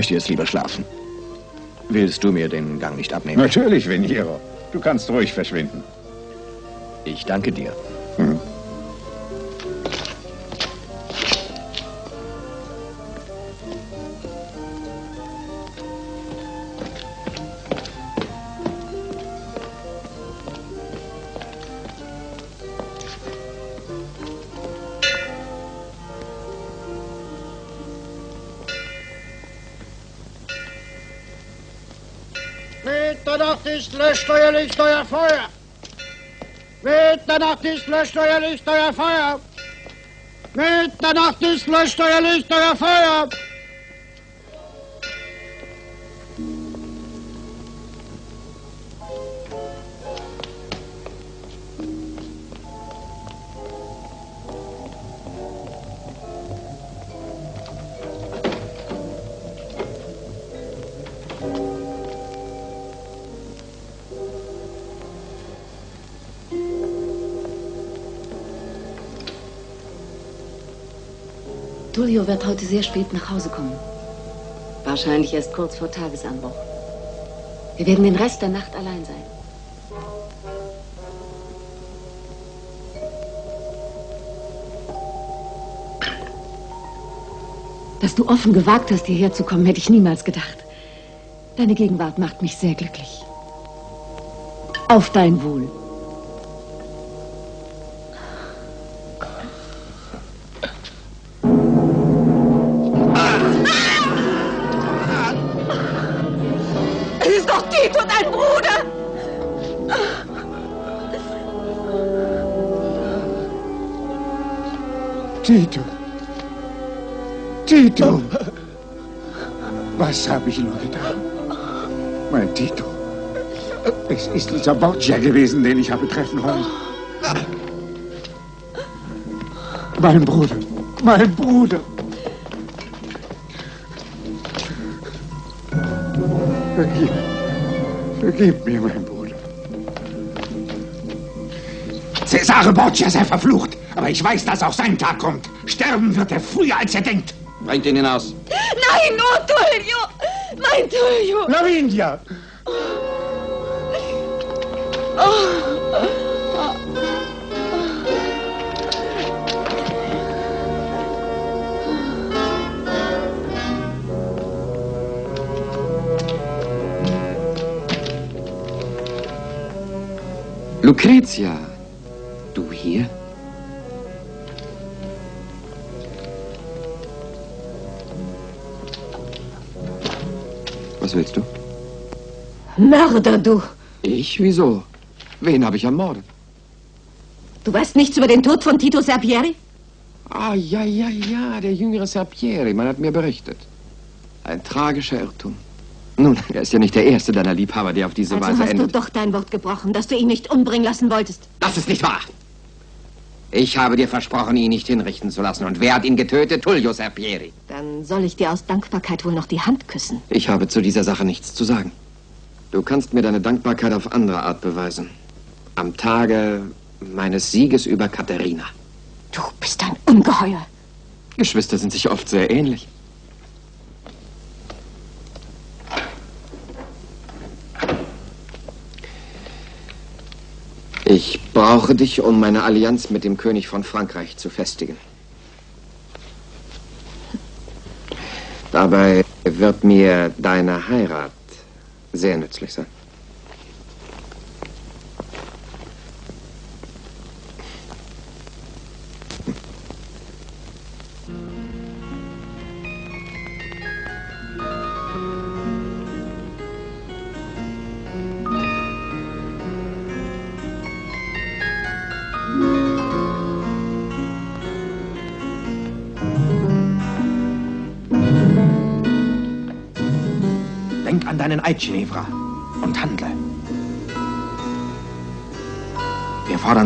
Möchte jetzt lieber schlafen. Willst du mir den Gang nicht abnehmen? Natürlich, Veniero. Du kannst ruhig verschwinden. Ich danke dir. Löscht euer Licht, euer Feuer. Mitternacht ist, löscht euer Licht, euer Feuer. Mitternacht ist, löscht euer Licht, euer Feuer. Tullio wird heute sehr spät nach Hause kommen. Wahrscheinlich erst kurz vor Tagesanbruch. Wir werden den Rest der Nacht allein sein. Dass du offen gewagt hast, hierher zu kommen, hätte ich niemals gedacht. Deine Gegenwart macht mich sehr glücklich. Auf dein Wohl. Borgia gewesen, den ich habe treffen wollen. Mein Bruder. Mein Bruder. Vergib. Vergib mir, mein Bruder. Cesare Borgia sei verflucht. Aber ich weiß, dass auch sein Tag kommt. Sterben wird er früher, als er denkt. Bringt ihn hinaus. Nein, oh Tullio! Mein Tullio! Lavinia! Lucretia, du hier? Was willst du? Mörder, du! Ich? Wieso? Wen habe ich ermordet? Du weißt nichts über den Tod von Tito Serpieri? Ah, ja, ja, ja, der jüngere Serpieri, man hat mir berichtet. Ein tragischer Irrtum. Nun, er ist ja nicht der erste deiner Liebhaber, der auf diese Also Weise hast endet. du doch dein Wort gebrochen, dass du ihn nicht umbringen lassen wolltest. Das ist nicht wahr. Ich habe dir versprochen, ihn nicht hinrichten zu lassen. Und wer hat ihn getötet? Tullio Serpieri. Dann soll ich dir aus Dankbarkeit wohl noch die Hand küssen. Ich habe zu dieser Sache nichts zu sagen. Du kannst mir deine Dankbarkeit auf andere Art beweisen. Am Tage meines Sieges über Katharina. Du bist ein Ungeheuer. Geschwister sind sich oft sehr ähnlich. Ich brauche dich, um meine Allianz mit dem König von Frankreich zu festigen. Dabei wird mir deine Heirat sehr nützlich sein.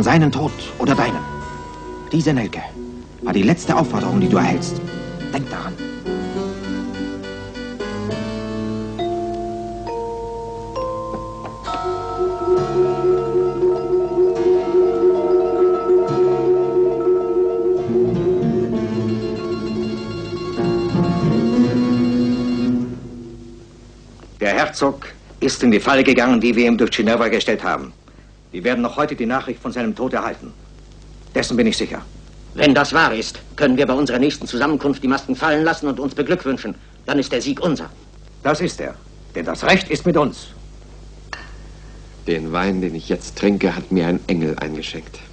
Seinen Tod oder deinen. Diese Nelke war die letzte Aufforderung, die du erhältst. Denk daran. Der Herzog ist in die Falle gegangen, die wir ihm durch Ginevra gestellt haben. Wir werden noch heute die Nachricht von seinem Tod erhalten. Dessen bin ich sicher. Wenn das wahr ist, können wir bei unserer nächsten Zusammenkunft die Masken fallen lassen und uns beglückwünschen. Dann ist der Sieg unser. Das ist er. Denn das Recht ist mit uns. Den Wein, den ich jetzt trinke, hat mir ein Engel eingeschenkt.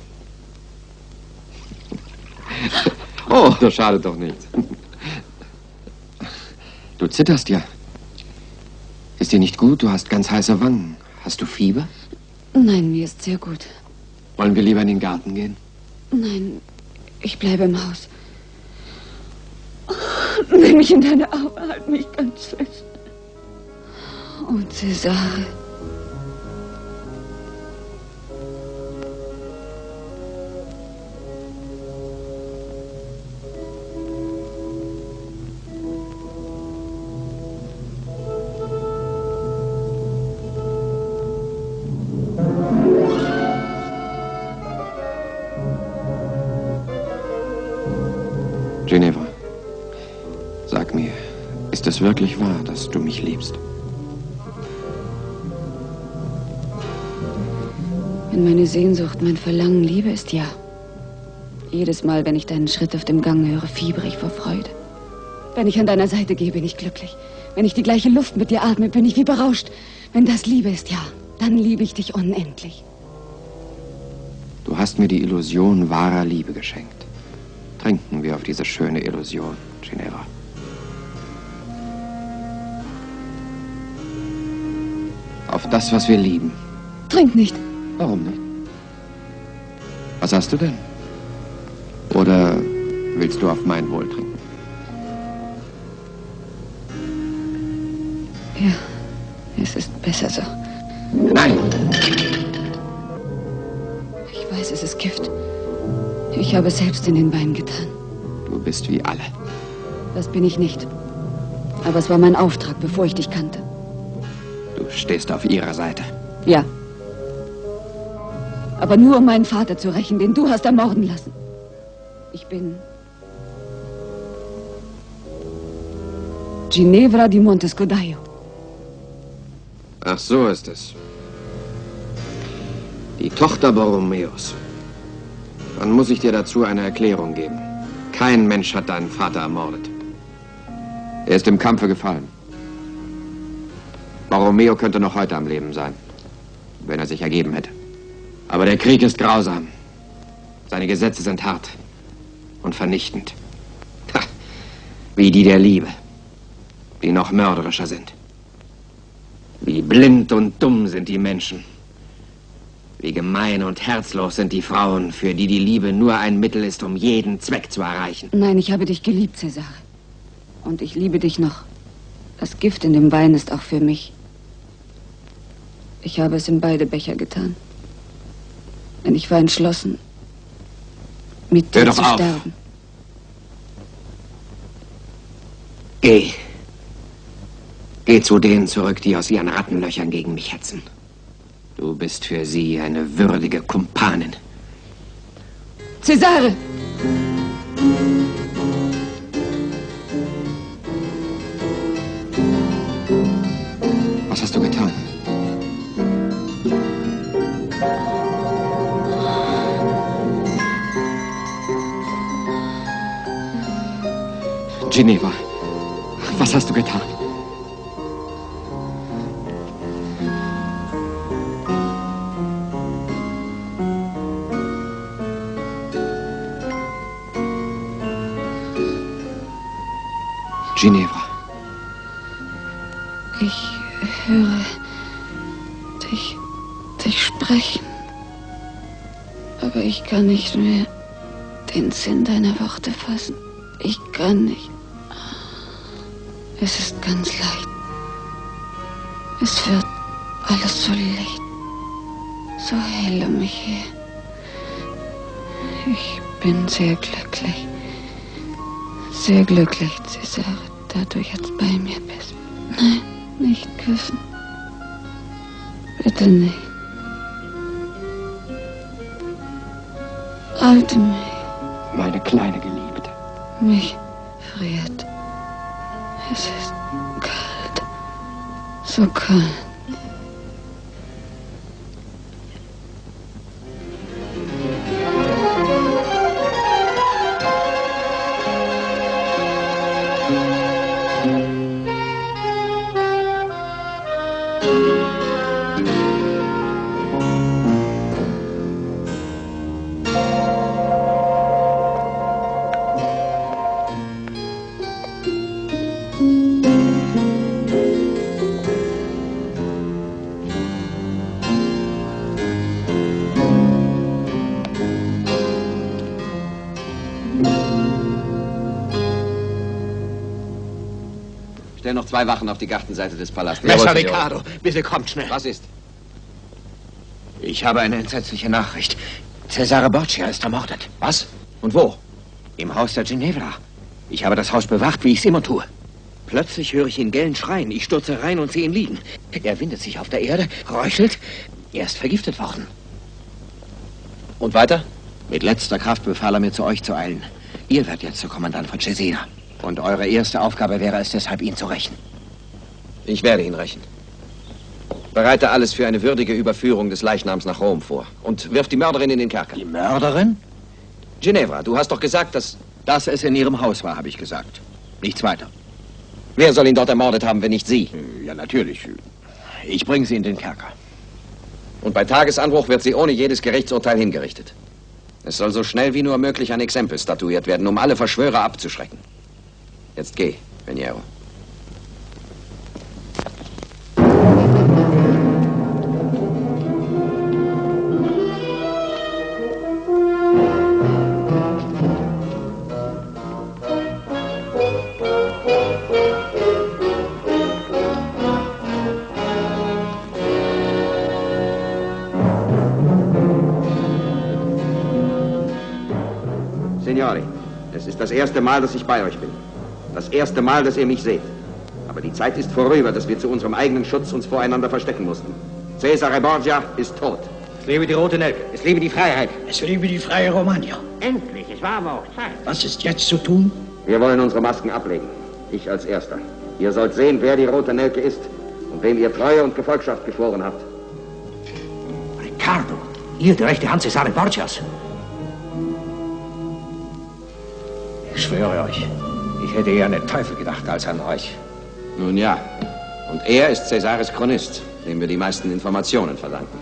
Oh, das schadet doch nicht. Du zitterst ja. Ist dir nicht gut? Du hast ganz heiße Wangen. Hast du Fieber? Nein, mir ist sehr gut. Wollen wir lieber in den Garten gehen? Nein, ich bleibe im Haus. Nimm mich in deine Arme, halt mich ganz fest. Oh, Cesare. Dass du mich liebst? Wenn meine Sehnsucht, mein Verlangen Liebe ist, ja. Jedes Mal, wenn ich deinen Schritt auf dem Gang höre, fiebre ich vor Freude. Wenn ich an deiner Seite gehe, bin ich glücklich. Wenn ich die gleiche Luft mit dir atme, bin ich wie berauscht. Wenn das Liebe ist, ja, dann liebe ich dich unendlich. Du hast mir die Illusion wahrer Liebe geschenkt. Trinken wir auf diese schöne Illusion, Ginevra. Auf das, was wir lieben. Trink nicht. Warum nicht? Was hast du denn? Oder willst du auf mein Wohl trinken? Ja, es ist besser so. Nein! Ich weiß, es ist Gift. Ich habe es selbst in den Wein getan. Du bist wie alle. Das bin ich nicht. Aber es war mein Auftrag, bevor ich dich kannte. Du stehst auf ihrer Seite. Ja. Aber nur um meinen Vater zu rächen, den du hast ermorden lassen. Ich bin Ginevra di Montescodaio. Ach, so ist es. Die Tochter Borromeus. Dann muss ich dir dazu eine Erklärung geben. Kein Mensch hat deinen Vater ermordet. Er ist im Kampfe gefallen. Borromeo könnte noch heute am Leben sein, wenn er sich ergeben hätte. Aber der Krieg ist grausam. Seine Gesetze sind hart und vernichtend. Ha, wie die der Liebe, die noch mörderischer sind. Wie blind und dumm sind die Menschen. Wie gemein und herzlos sind die Frauen, für die die Liebe nur ein Mittel ist, um jeden Zweck zu erreichen. Nein, ich habe dich geliebt, Cesare. Und ich liebe dich noch. Das Gift in dem Wein ist auch für mich. Ich habe es in beide Becher getan. Denn ich war entschlossen, mit dir zu auf. sterben. Geh. Geh zu denen zurück, die aus ihren Rattenlöchern gegen mich hetzen. Du bist für sie eine würdige Kumpanin. Cesare! Geneva, was hast du getan? Ginevra. Ich höre dich, dich sprechen. Aber ich kann nicht mehr den Sinn deiner Worte fassen. Ich kann nicht. Es ist ganz leicht. Es wird alles so licht, so hell um mich her. Ich bin sehr glücklich. Sehr glücklich, Cesare, da du jetzt bei mir bist. Nein, nicht küssen. Bitte nicht. Halte mich. Meine kleine Geliebte. Mich friert. Es ist kalt. So kalt. Zwei Wachen auf die Gartenseite des Palastes. Messer. Ricardo, bitte kommt schnell. Was ist? Ich habe eine entsetzliche Nachricht. Cesare Borgia ist ermordet. Was? Und wo? Im Haus der Ginevra. Ich habe das Haus bewacht, wie ich es immer tue. Plötzlich höre ich ihn gellen schreien. Ich stürze rein und sehe ihn liegen. Er windet sich auf der Erde, röchelt. Er ist vergiftet worden. Und weiter? Mit letzter Kraft befahl er mir, zu euch zu eilen. Ihr werdet jetzt der Kommandant von Cesena. Und eure erste Aufgabe wäre es deshalb, ihn zu rächen. Ich werde ihn rächen. Bereite alles für eine würdige Überführung des Leichnams nach Rom vor. Und wirf die Mörderin in den Kerker. Die Mörderin? Ginevra, du hast doch gesagt, dass... Dass es in ihrem Haus war, habe ich gesagt. Nichts weiter. Wer soll ihn dort ermordet haben, wenn nicht Sie? Ja, natürlich. Ich bringe sie in den Kerker. Und bei Tagesanbruch wird sie ohne jedes Gerichtsurteil hingerichtet. Es soll so schnell wie nur möglich ein Exempel statuiert werden, um alle Verschwörer abzuschrecken. Jetzt geh, Raniero. das erste Mal, dass ich bei euch bin. Das erste Mal, dass ihr mich seht. Aber die Zeit ist vorüber, dass wir zu unserem eigenen Schutz uns voreinander verstecken mussten. Cesare Borgia ist tot. Es lebe die Rote Nelke. Es lebe die Freiheit. Es lebe die freie Romagna. Endlich, es war aber auch Zeit. Was ist jetzt zu tun? Wir wollen unsere Masken ablegen. Ich als Erster. Ihr sollt sehen, wer die Rote Nelke ist und wem ihr Treue und Gefolgschaft geschworen habt. Ricardo, ihr, der rechte Hand Cesare Borgias. Ich schwöre euch, ich hätte eher an den Teufel gedacht als an euch. Nun ja. Und er ist Cesares Chronist, dem wir die meisten Informationen verdanken.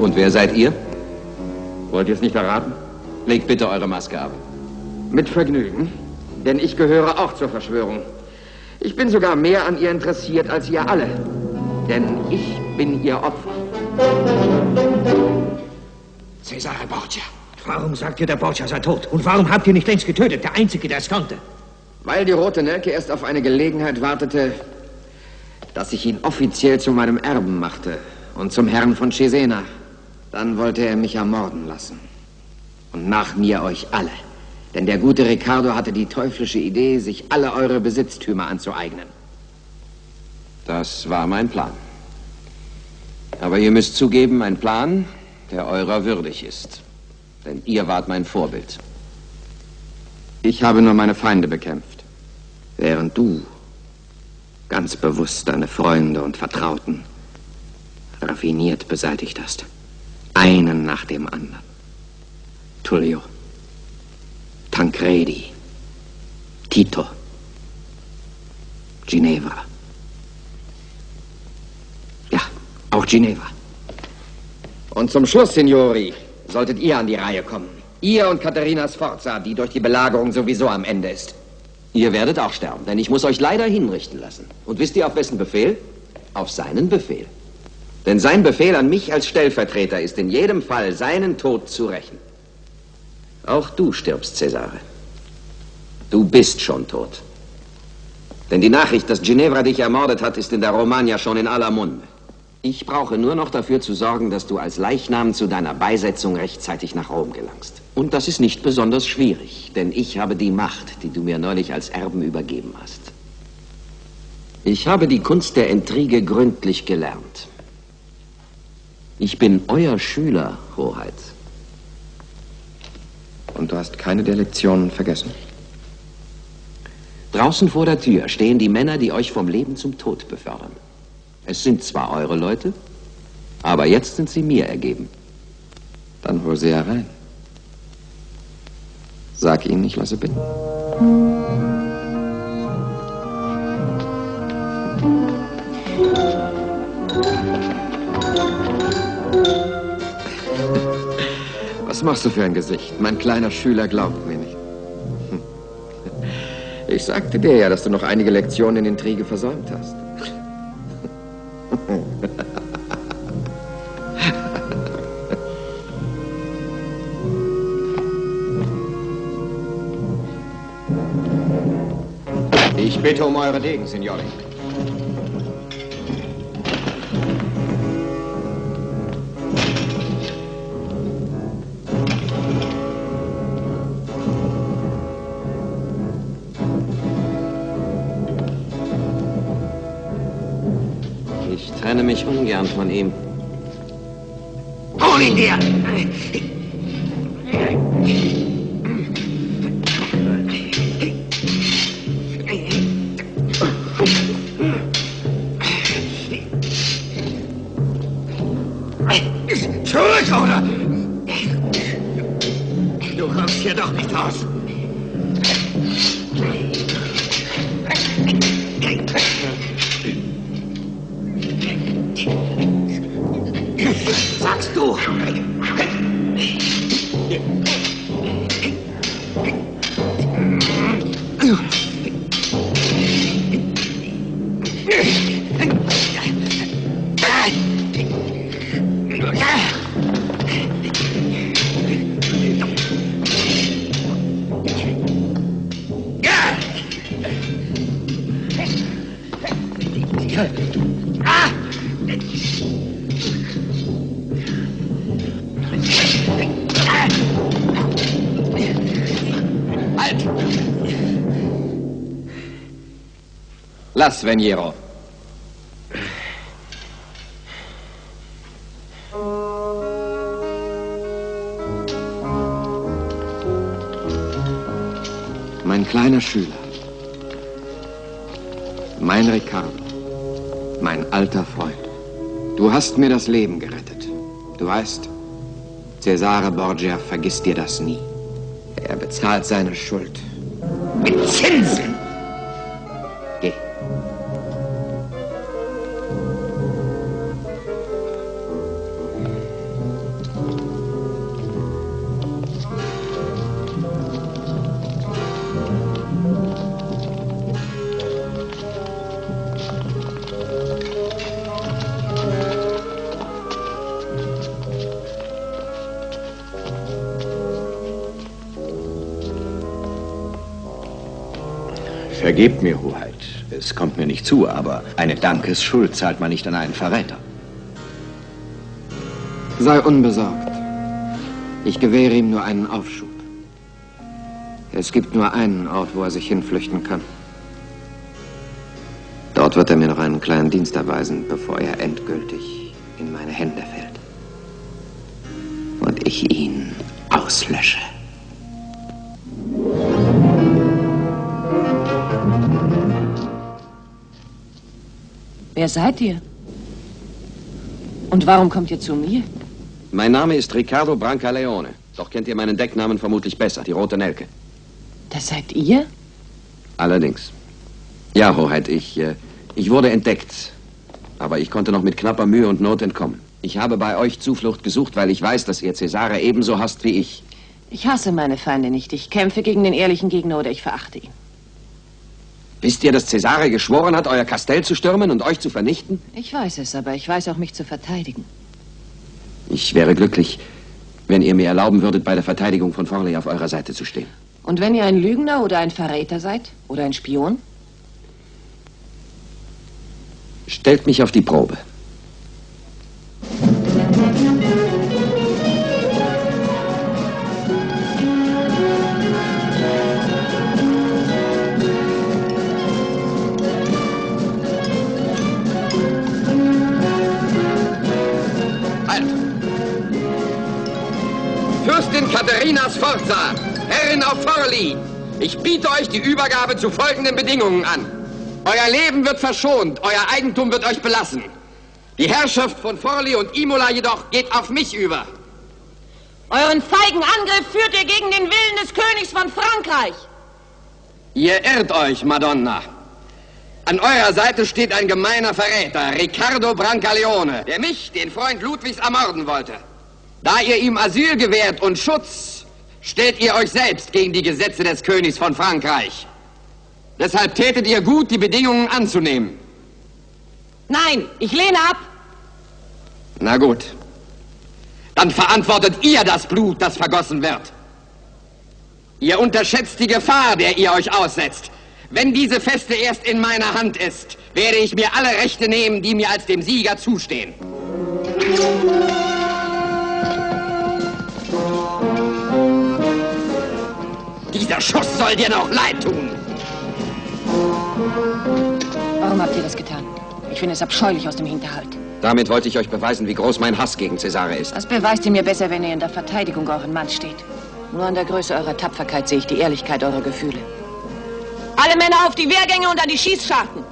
Und wer seid ihr? Wollt ihr es nicht verraten? Legt bitte eure Maske ab. Mit Vergnügen. Denn ich gehöre auch zur Verschwörung. Ich bin sogar mehr an ihr interessiert als ihr alle. Denn ich bin ihr Opfer. Cesare Borgia. Warum sagt ihr, der Borgia sei tot? Und warum habt ihr nicht längst getötet? Der Einzige, der es konnte. Weil die Rote Nelke erst auf eine Gelegenheit wartete, dass ich ihn offiziell zu meinem Erben machte und zum Herrn von Cesena. Dann wollte er mich ermorden lassen. Und nach mir euch alle. Denn der gute Ricardo hatte die teuflische Idee, sich alle eure Besitztümer anzueignen. Das war mein Plan. Aber ihr müsst zugeben, ein Plan, der eurer würdig ist. Denn ihr wart mein Vorbild. Ich habe nur meine Feinde bekämpft. Während du ganz bewusst deine Freunde und Vertrauten raffiniert beseitigt hast. Einen nach dem anderen. Tullio, Tancredi, Tito, Ginevra. Ja, auch Ginevra. Und zum Schluss, Signori, solltet ihr an die Reihe kommen. Ihr und Katharina Sforza, die durch die Belagerung sowieso am Ende ist. Ihr werdet auch sterben, denn ich muss euch leider hinrichten lassen. Und wisst ihr auf wessen Befehl? Auf seinen Befehl. Denn sein Befehl an mich als Stellvertreter ist in jedem Fall, seinen Tod zu rächen. Auch du stirbst, Cesare. Du bist schon tot. Denn die Nachricht, dass Ginevra dich ermordet hat, ist in der Romagna schon in aller Munde. Ich brauche nur noch dafür zu sorgen, dass du als Leichnam zu deiner Beisetzung rechtzeitig nach Rom gelangst. Und das ist nicht besonders schwierig, denn ich habe die Macht, die du mir neulich als Erben übergeben hast. Ich habe die Kunst der Intrige gründlich gelernt. Ich bin euer Schüler, Hoheit. Und du hast keine der Lektionen vergessen. Draußen vor der Tür stehen die Männer, die euch vom Leben zum Tod befördern. Es sind zwar eure Leute, aber jetzt sind sie mir ergeben. Dann hol sie herein. Sag ihnen, ich lasse bin. Was machst du für ein Gesicht? Mein kleiner Schüler glaubt mir nicht. Hm. Ich sagte dir ja, dass du noch einige Lektionen in Intrige versäumt hast. Ich bitte um eure Degen, Signore. Trenne mich ungern von ihm. Hol ihn dir! Lass, Veniero. Mein kleiner Schüler. Mein Ricardo. Mein alter Freund. Du hast mir das Leben gerettet. Du weißt, Cesare Borgia vergisst dir das nie. Er bezahlt seine Schuld. Mit Zinsen! Vergebt mir, Hoheit. Es kommt mir nicht zu, aber eine Dankesschuld zahlt man nicht an einen Verräter. Sei unbesorgt. Ich gewähre ihm nur einen Aufschub. Es gibt nur einen Ort, wo er sich hinflüchten kann. Dort wird er mir noch einen kleinen Dienst erweisen, bevor er endgültig in meine Hände fällt. Seid ihr? Und warum kommt ihr zu mir? Mein Name ist Riccardo Brancaleone. Doch kennt ihr meinen Decknamen vermutlich besser, die Rote Nelke. Das seid ihr? Allerdings. Ja, Hoheit, ich, äh, ich wurde entdeckt. Aber ich konnte noch mit knapper Mühe und Not entkommen. Ich habe bei euch Zuflucht gesucht, weil ich weiß, dass ihr Cesare ebenso hasst wie ich. Ich hasse meine Feinde nicht. Ich kämpfe gegen den ehrlichen Gegner oder ich verachte ihn. Wisst ihr, dass Cesare geschworen hat, euer Kastell zu stürmen und euch zu vernichten? Ich weiß es, aber ich weiß auch, mich zu verteidigen. Ich wäre glücklich, wenn ihr mir erlauben würdet, bei der Verteidigung von Forley auf eurer Seite zu stehen. Und wenn ihr ein Lügner oder ein Verräter seid? Oder ein Spion? Stellt mich auf die Probe. Fürstin Katharina Sforza, Herrin auf Forli, ich biete euch die Übergabe zu folgenden Bedingungen an. Euer Leben wird verschont, euer Eigentum wird euch belassen. Die Herrschaft von Forli und Imola jedoch geht auf mich über. Euren feigen Angriff führt ihr gegen den Willen des Königs von Frankreich. Ihr irrt euch, Madonna. An eurer Seite steht ein gemeiner Verräter, Riccardo Brancaleone, der mich, den Freund Ludwigs, ermorden wollte. Da ihr ihm Asyl gewährt und Schutz, stellt ihr euch selbst gegen die Gesetze des Königs von Frankreich. Deshalb tätet ihr gut, die Bedingungen anzunehmen. Nein, ich lehne ab. Na gut. Dann verantwortet ihr das Blut, das vergossen wird. Ihr unterschätzt die Gefahr, der ihr euch aussetzt. Wenn diese Feste erst in meiner Hand ist, werde ich mir alle Rechte nehmen, die mir als dem Sieger zustehen. Dieser Schuss soll dir noch leid tun. Warum habt ihr das getan? Ich finde es abscheulich aus dem Hinterhalt. Damit wollte ich euch beweisen, wie groß mein Hass gegen Cesare ist. Das beweist ihr mir besser, wenn ihr in der Verteidigung euren Mann steht. Nur an der Größe eurer Tapferkeit sehe ich die Ehrlichkeit eurer Gefühle. Alle Männer auf die Wehrgänge und an die Schießscharten.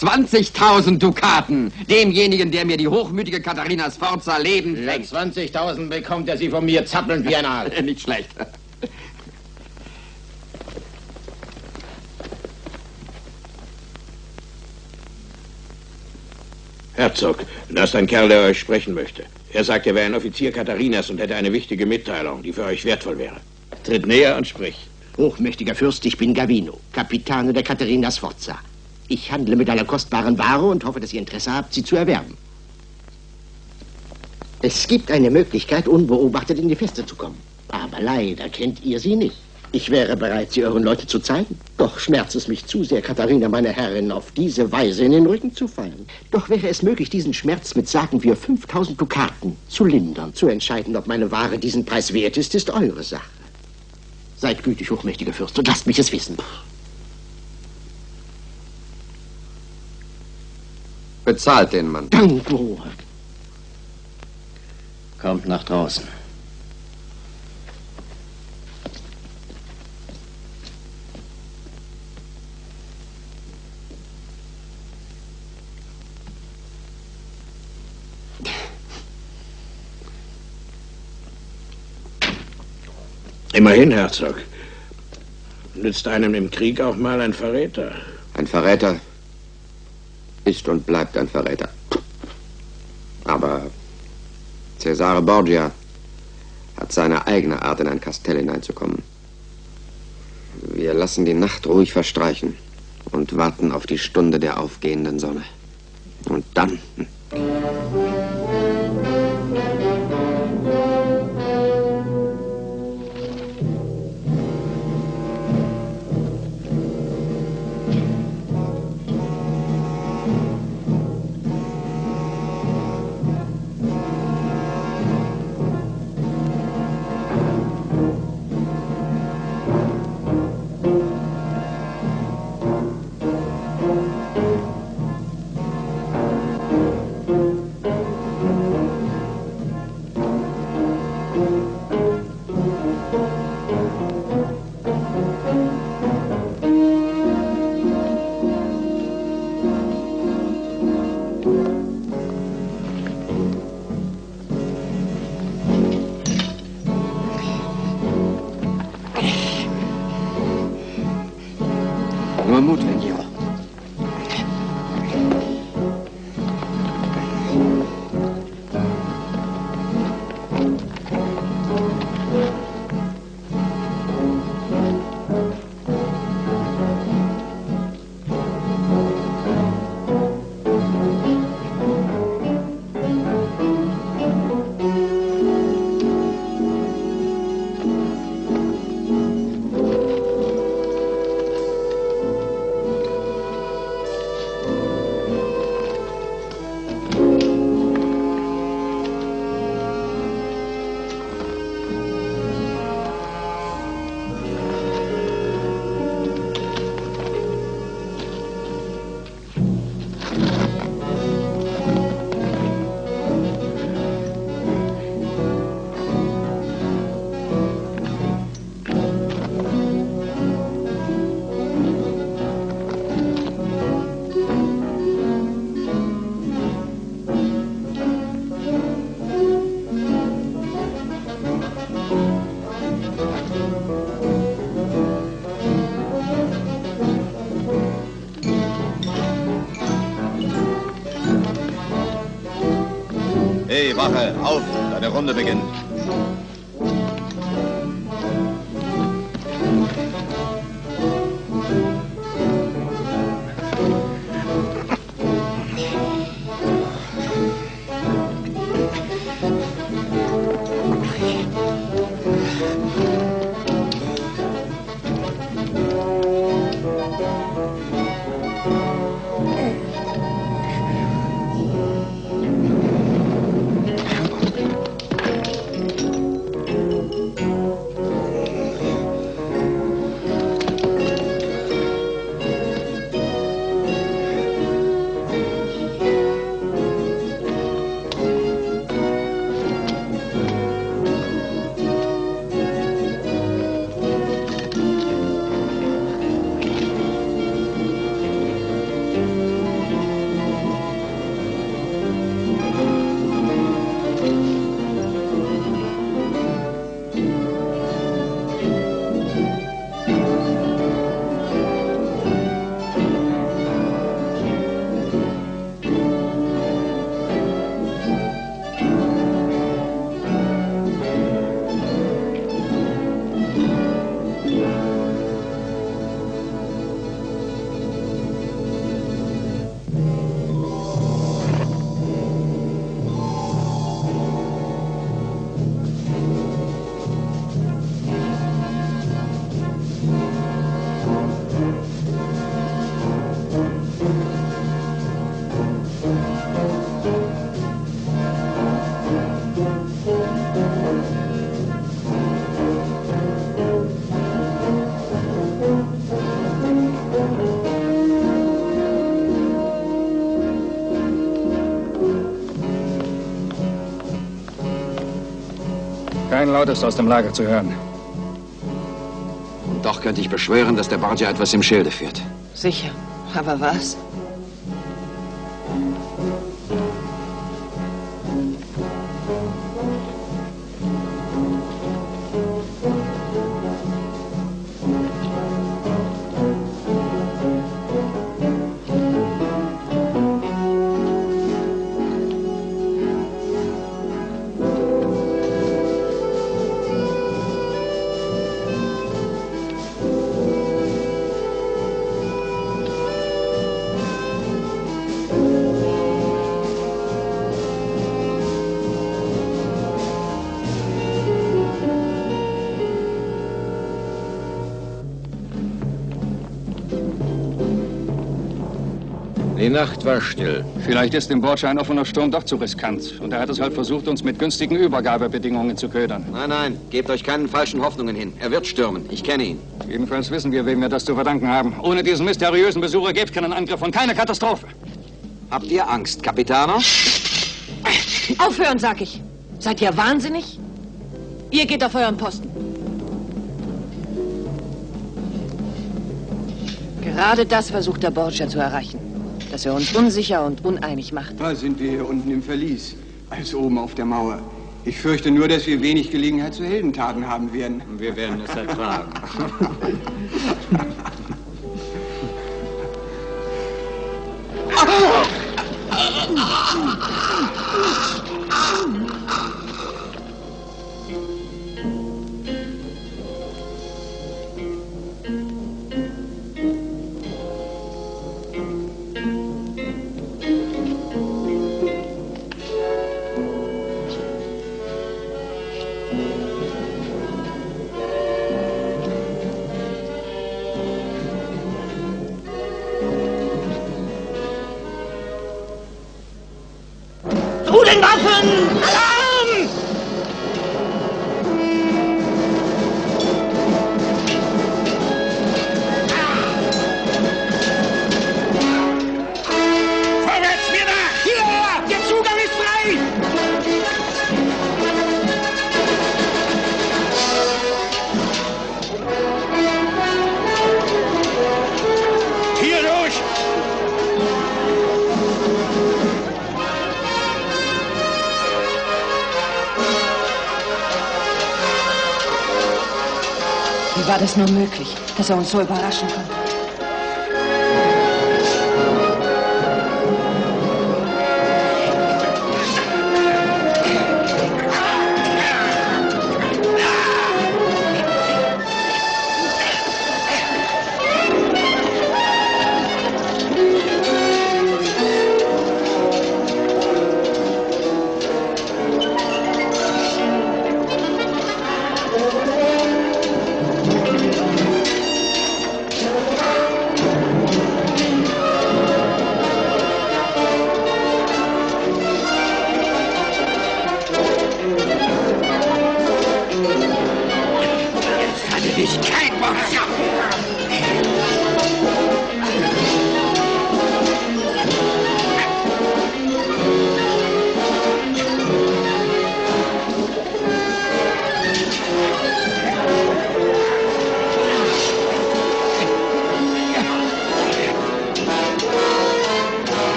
20.000 Dukaten. Demjenigen, der mir die hochmütige Katharina Sforza lebend Für fängt. 20.000 bekommt er sie von mir zappelnd wie ein Aal. Nicht schlecht. Herzog, da ist ein Kerl, der euch sprechen möchte. Er sagt, er wäre ein Offizier Katharinas und hätte eine wichtige Mitteilung, die für euch wertvoll wäre. Tritt näher und sprich. Hochmächtiger Fürst, ich bin Gavino, Kapitane der Katharina Sforza. Ich handle mit einer kostbaren Ware und hoffe, dass ihr Interesse habt, sie zu erwerben. Es gibt eine Möglichkeit, unbeobachtet in die Feste zu kommen. Aber leider kennt ihr sie nicht. Ich wäre bereit, sie euren Leuten zu zeigen. Doch schmerzt es mich zu sehr, Katharina, meine Herrin, auf diese Weise in den Rücken zu fallen. Doch wäre es möglich, diesen Schmerz mit, sagen wir, 5000 Dukaten zu lindern. Zu entscheiden, ob meine Ware diesen Preis wert ist, ist eure Sache. Seid gütig, hochmächtiger Fürst, und lasst mich es wissen. Bezahlt den Mann. Danko. Kommt nach draußen. Immerhin, Herzog. Nützt einem im Krieg auch mal ein Verräter. Ein Verräter ist und bleibt ein Verräter. Aber Cesare Borgia hat seine eigene Art, in ein Kastell hineinzukommen. Wir lassen die Nacht ruhig verstreichen und warten auf die Stunde der aufgehenden Sonne. Und dann. Deine Runde beginnt. Kein Laut ist aus dem Lager zu hören. Und doch könnte ich beschwören, dass der Borgia etwas im Schilde führt. Sicher. Aber was? Die Nacht war still. Vielleicht ist dem Borgia ein offener Sturm doch zu riskant. Und er hat es halt versucht, uns mit günstigen Übergabebedingungen zu ködern. Nein, nein, gebt euch keinen falschen Hoffnungen hin. Er wird stürmen. Ich kenne ihn. Jedenfalls wissen wir, wem wir das zu verdanken haben. Ohne diesen mysteriösen Besucher gäbe es keinen Angriff und keine Katastrophe. Habt ihr Angst, Capitano? Aufhören, sag ich. Seid ihr wahnsinnig? Ihr geht auf euren Posten. Gerade das versucht der Borgia zu erreichen. Dass er uns unsicher und uneinig macht. Da sind wir hier unten im Verlies, als oben auf der Mauer. Ich fürchte nur, dass wir wenig Gelegenheit zu Heldentaten haben werden. Wir werden es ertragen. möglich, dass er uns so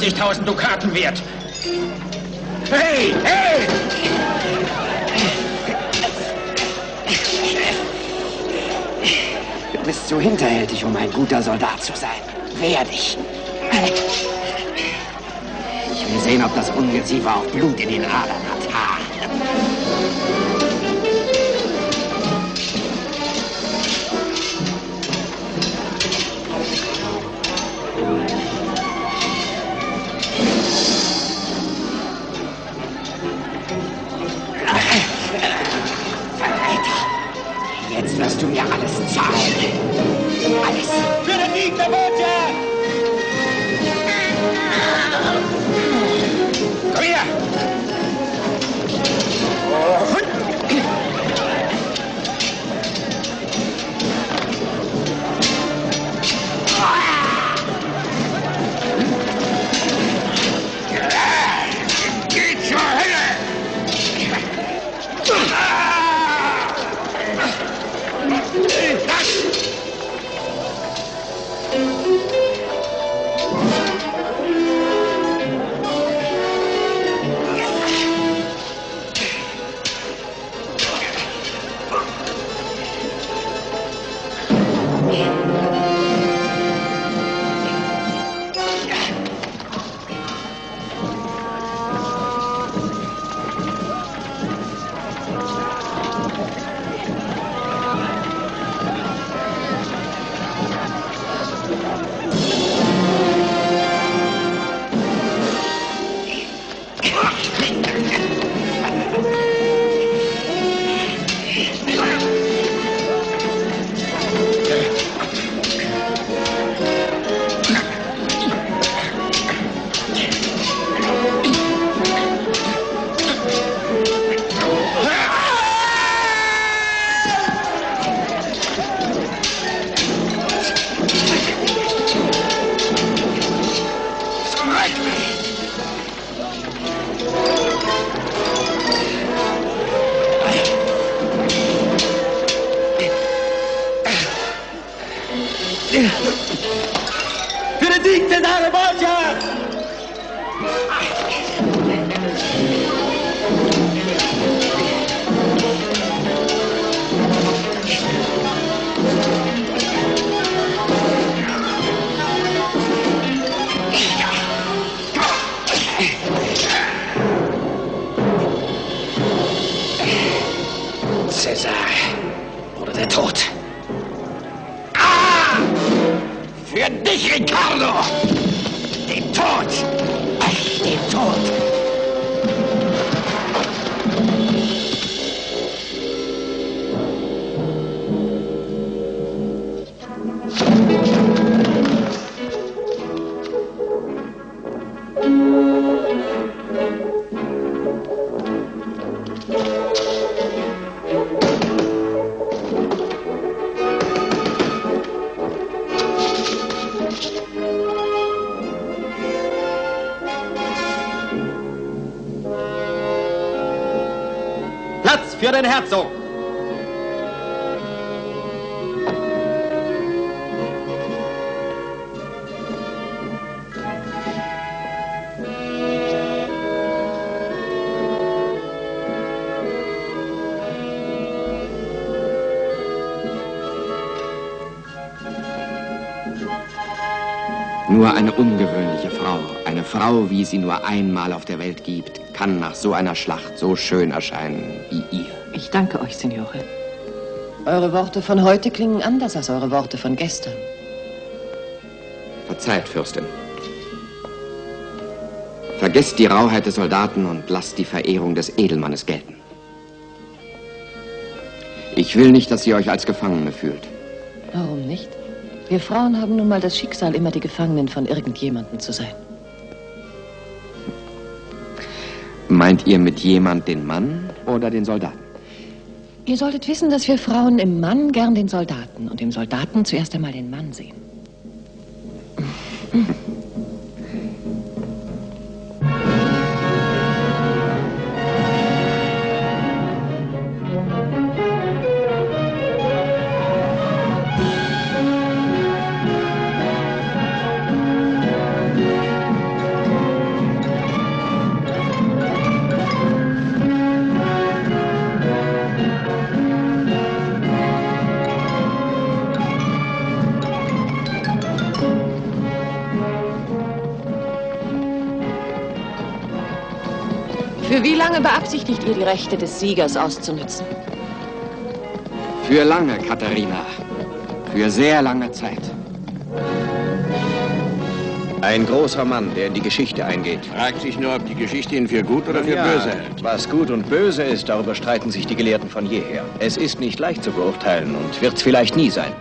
20.000 Dukaten wert. Hey, hey! Du bist zu hinterhältig, um ein guter Soldat zu sein. Wehr dich. Ich will sehen, ob das Ungeziefer auch Blut in den Adern hat. Du mir alles zahlen. Alles. Für den Sieg wie sie nur einmal auf der Welt gibt, kann nach so einer Schlacht so schön erscheinen wie ihr. Ich danke euch, Signore. Eure Worte von heute klingen anders als eure Worte von gestern. Verzeiht, Fürstin. Vergesst die Rauheit des Soldaten und lasst die Verehrung des Edelmannes gelten. Ich will nicht, dass ihr euch als Gefangene fühlt. Warum nicht? Wir Frauen haben nun mal das Schicksal, immer die Gefangenen von irgendjemandem zu sein. Meint ihr mit jemand den Mann oder den Soldaten? Ihr solltet wissen, dass wir Frauen im Mann gern den Soldaten und im Soldaten zuerst einmal den Mann sehen. Rechte des Siegers auszunützen? Für lange, Katharina. Für sehr lange Zeit. Ein großer Mann, der in die Geschichte eingeht. Fragt sich nur, ob die Geschichte ihn für gut oder für ja, böse hält. Was gut und böse ist, darüber streiten sich die Gelehrten von jeher. Es ist nicht leicht zu beurteilen und wird es vielleicht nie sein.